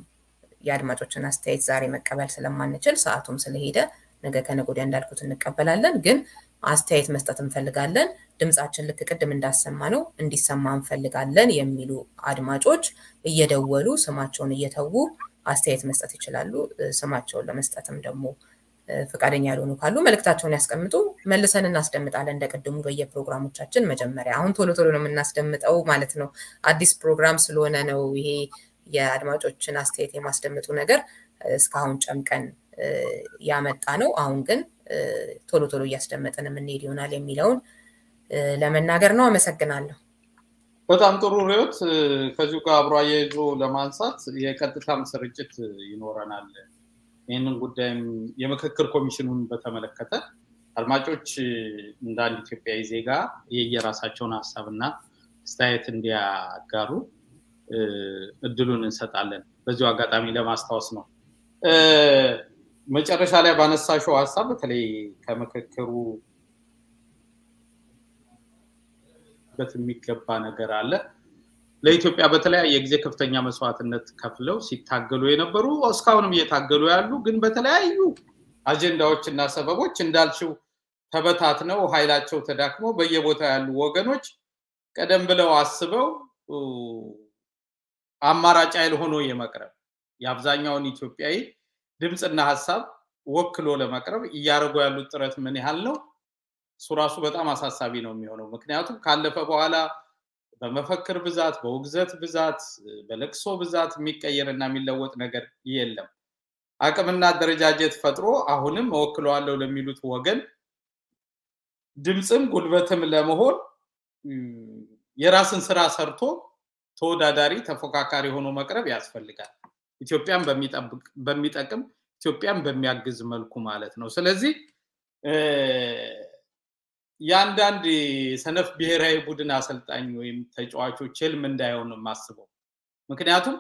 የአድማጮችን አስተያየት ዛሬ መቀበል ስለማንችል ሰዓቱም ስለሄደ ነገ ከነገ ወዲያ እንዳልኩት እንቀበላለን። ግን አስተያየት መስጠት እንፈልጋለን። ድምፃችን ልክ ቅድም እንዳሰማ ነው እንዲሰማ እንፈልጋለን የሚሉ አድማጮች እየደወሉ ስማቸውን እየተዉ አስተያየት መስጠት ይችላሉ። ስማቸውን ለመስጠትም ደግሞ ፈቃደኛ ያልሆኑ ካሉ መልእክታቸውን ያስቀምጡ፣ መልሰን እናስደምጣለን። እንደ ቅድሙ በየፕሮግራሞቻችን መጀመሪያ አሁን ቶሎ ቶሎ ነው የምናስደምጠው ማለት ነው። አዲስ ፕሮግራም ስለሆነ ነው ይሄ የአድማጮችን አስተያየት የማስደምጡ ነገር እስካሁን ጨምቀን ያመጣ ነው። አሁን ግን ቶሎ ቶሎ እያስደመጥን የምንሄድ ይሆናል የሚለውን ለመናገር ነው። አመሰግናለሁ። በጣም ጥሩ ሪዮት። ከዚሁ ጋር አብሮ አያይዞ ለማንሳት የቀጥታም ስርጭት ይኖረናል። ይህንን ጉዳይም የምክክር ኮሚሽኑን በተመለከተ አድማጮች እንደ አንድ ኢትዮጵያዊ ዜጋ የየራሳቸውን ሀሳብና አስተያየት እንዲያጋሩ እድሉን እንሰጣለን። በዚሁ አጋጣሚ ለማስታወስ ነው። መጨረሻ ላይ ባነሳሽው ሀሳብ በተለይ ከምክክሩ በት የሚገባ ነገር አለ። ለኢትዮጵያ በተለያየ ጊዜ ከፍተኛ መስዋዕትነት ከፍለው ሲታገሉ የነበሩ እስካሁንም እየታገሉ ያሉ ግን በተለያዩ አጀንዳዎች እና ሰበቦች እንዳልሽው ተበታትነው ኃይላቸው ተዳክመው በየቦታው ያሉ ወገኖች ቀደም ብለው አስበው አማራጭ ኃይል ሆኖ የመቅረብ የአብዛኛውን ኢትዮጵያዊ ድምፅና ሀሳብ ወክሎ ለመቅረብ እያደረጉ ያሉት ጥረት ምን ያህል ነው? እሱ ራሱ በጣም አሳሳቢ ነው የሚሆነው። ምክንያቱም ካለፈ በኋላ በመፈክር ብዛት፣ በውግዘት ብዛት፣ በለቅሶ ብዛት የሚቀየር እና የሚለወጥ ነገር የለም። አቅምና አደረጃጀት ፈጥሮ አሁንም እወክለዋለሁ ለሚሉት ወገን ድምፅም ጉልበትም ለመሆን የራስን ስራ ሰርቶ ተወዳዳሪ ተፎካካሪ ሆኖ መቅረብ ያስፈልጋል። ኢትዮጵያን በሚጠቅም ኢትዮጵያን በሚያግዝ መልኩ ማለት ነው። ስለዚህ የአንዳንድ ሰነፍ ብሔራዊ ቡድን አሰልጣኝ ወይም ተጫዋቾች ህልም እንዳይሆን የማስበው። ምክንያቱም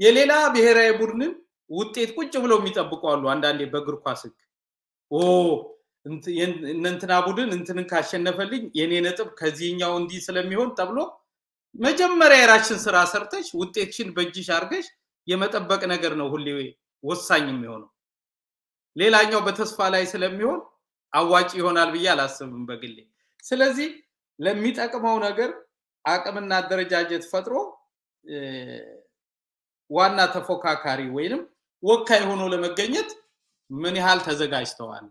የሌላ ብሔራዊ ቡድንን ውጤት ቁጭ ብለው የሚጠብቁ አሉ። አንዳንዴ በእግር ኳስ ህግ እነንትና ቡድን እንትንን ካሸነፈልኝ የኔ ነጥብ ከዚህኛው እንዲህ ስለሚሆን ተብሎ መጀመሪያ የራስሽን ስራ ሰርተሽ ውጤትሽን በእጅሽ አድርገሽ የመጠበቅ ነገር ነው ሁሌ ወሳኝ የሚሆነው። ሌላኛው በተስፋ ላይ ስለሚሆን አዋጭ ይሆናል ብዬ አላስብም በግሌ። ስለዚህ ለሚጠቅመው ነገር አቅምና አደረጃጀት ፈጥሮ ዋና ተፎካካሪ ወይንም ወካይ ሆኖ ለመገኘት ምን ያህል ተዘጋጅተዋል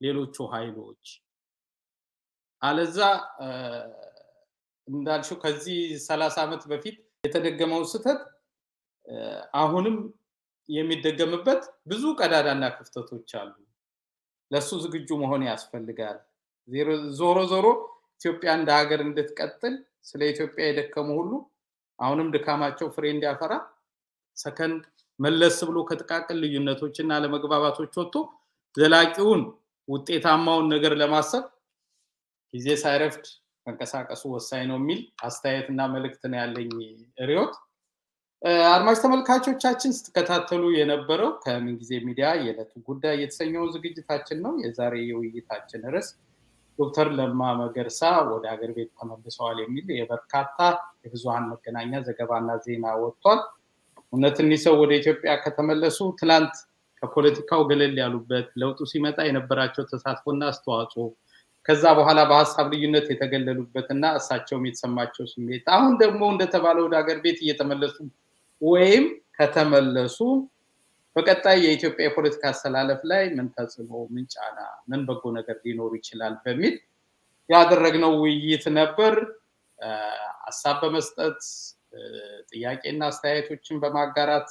ሌሎቹ ኃይሎች? አለዛ እንዳልሽው ከዚህ ሰላሳ ዓመት በፊት የተደገመው ስህተት አሁንም የሚደገምበት ብዙ ቀዳዳና ክፍተቶች አሉ። ለሱ ዝግጁ መሆን ያስፈልጋል። ዞሮ ዞሮ ኢትዮጵያ እንደ ሀገር እንድትቀጥል ስለ ኢትዮጵያ የደከሙ ሁሉ አሁንም ድካማቸው ፍሬ እንዲያፈራ ሰከንድ መለስ ብሎ ከጥቃቅን ልዩነቶች እና አለመግባባቶች ወጥቶ ዘላቂውን ውጤታማውን ነገር ለማሰብ ጊዜ ሳይረፍድ መንቀሳቀሱ ወሳኝ ነው የሚል አስተያየትና መልእክት ነው ያለኝ ርዕዮት። አድማጭ ተመልካቾቻችን ስትከታተሉ የነበረው ከምንጊዜም ሚዲያ የዕለቱ ጉዳይ የተሰኘውን ዝግጅታችን ነው። የዛሬ የውይይታችን ርዕስ ዶክተር ለማ መገርሳ ወደ ሀገር ቤት ተመልሰዋል የሚል የበርካታ የብዙሀን መገናኛ ዘገባና ዜና ወጥቷል። እውነት እኒህ ሰው ወደ ኢትዮጵያ ከተመለሱ ትላንት ከፖለቲካው ገለል ያሉበት ለውጡ ሲመጣ የነበራቸው ተሳትፎና አስተዋጽኦ ከዛ በኋላ በሀሳብ ልዩነት የተገለሉበትና እሳቸውም የተሰማቸው ስሜት አሁን ደግሞ እንደተባለ ወደ ሀገር ቤት እየተመለሱ ወይም ከተመለሱ በቀጣይ የኢትዮጵያ የፖለቲካ አስተላለፍ ላይ ምን ተጽዕኖ፣ ምን ጫና፣ ምን በጎ ነገር ሊኖር ይችላል በሚል ያደረግነው ውይይት ነበር። ሀሳብ በመስጠት ጥያቄና አስተያየቶችን በማጋራት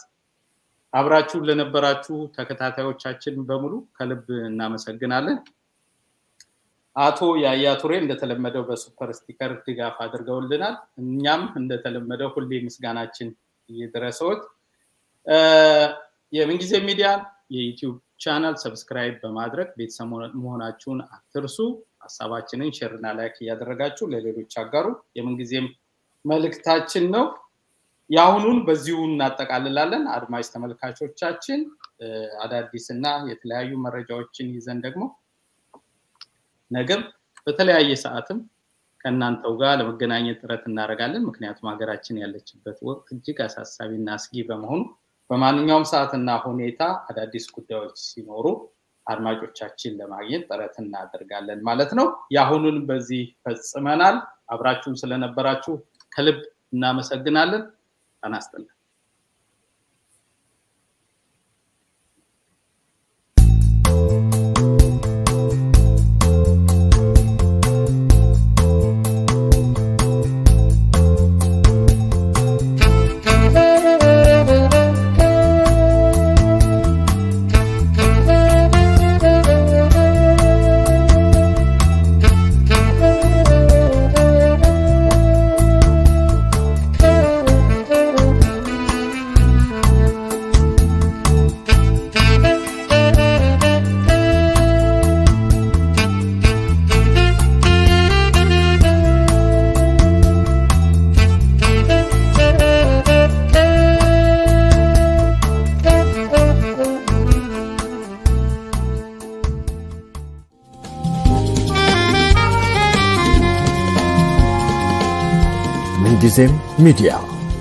አብራችሁን ለነበራችሁ ተከታታዮቻችን በሙሉ ከልብ እናመሰግናለን። አቶ ያያ ቱሬ እንደተለመደው በ super sticker ድጋፍ አድርገውልናል። እኛም እንደተለመደው ሁሌ ምስጋናችን ይድረሰዎት። የምንጊዜም ሚዲያ የ YouTube channel subscribe በማድረግ ቤተሰብ መሆናችሁን አትርሱ። ሀሳባችንን share ና like እያደረጋችሁ ለሌሎች አጋሩ። የምንጊዜም መልእክታችን ነው። የአሁኑን በዚሁ እናጠቃልላለን። አድማጭ ተመልካቾቻችን አዳዲስ እና የተለያዩ መረጃዎችን ይዘን ደግሞ ነገም በተለያየ ሰዓትም ከእናንተው ጋር ለመገናኘት ጥረት እናደርጋለን። ምክንያቱም ሀገራችን ያለችበት ወቅት እጅግ አሳሳቢና አስጊ በመሆኑ በማንኛውም ሰዓትና ሁኔታ አዳዲስ ጉዳዮች ሲኖሩ አድማጮቻችን ለማግኘት ጥረት እናደርጋለን ማለት ነው። የአሁኑን በዚህ ፈጽመናል። አብራችሁን ስለነበራችሁ ከልብ እናመሰግናለን። ጤና ሚዲያ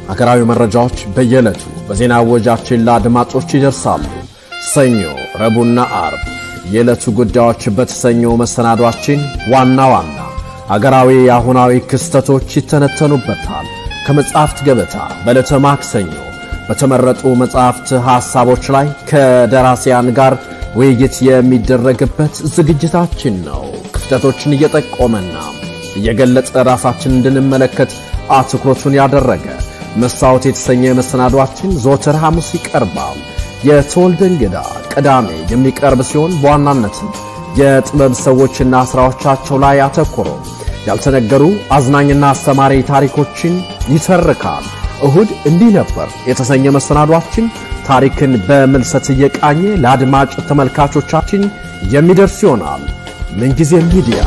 ሀገራዊ መረጃዎች በየዕለቱ በዜና ወጃችን ለአድማጮች ይደርሳሉ። ሰኞ፣ ረቡዕና አርብ የዕለቱ ጉዳዮች በተሰኘው መሰናዷችን ዋና ዋና አገራዊ አሁናዊ ክስተቶች ይተነተኑበታል። ከመጽሐፍት ገበታ በዕለተ ማክሰኞ በተመረጡ መጽሐፍት ሐሳቦች ላይ ከደራሲያን ጋር ውይይት የሚደረግበት ዝግጅታችን ነው። ክፍተቶችን እየጠቆመና እየገለጸ ራሳችን እንድንመለከት አትኩሮቱን ያደረገ መስታወት የተሰኘ መሰናዷችን ዘወትር ሐሙስ ይቀርባል። የተወልደ እንግዳ ቅዳሜ የሚቀርብ ሲሆን በዋናነትም የጥበብ ሰዎችና ሥራዎቻቸው ላይ አተኩሮ ያልተነገሩ አዝናኝና አስተማሪ ታሪኮችን ይተርካል። እሁድ እንዲህ ነበር የተሰኘ መሰናዷችን ታሪክን በምልሰት እየቃኘ ለአድማጭ ተመልካቾቻችን የሚደርስ ይሆናል። ምንጊዜም ሚዲያ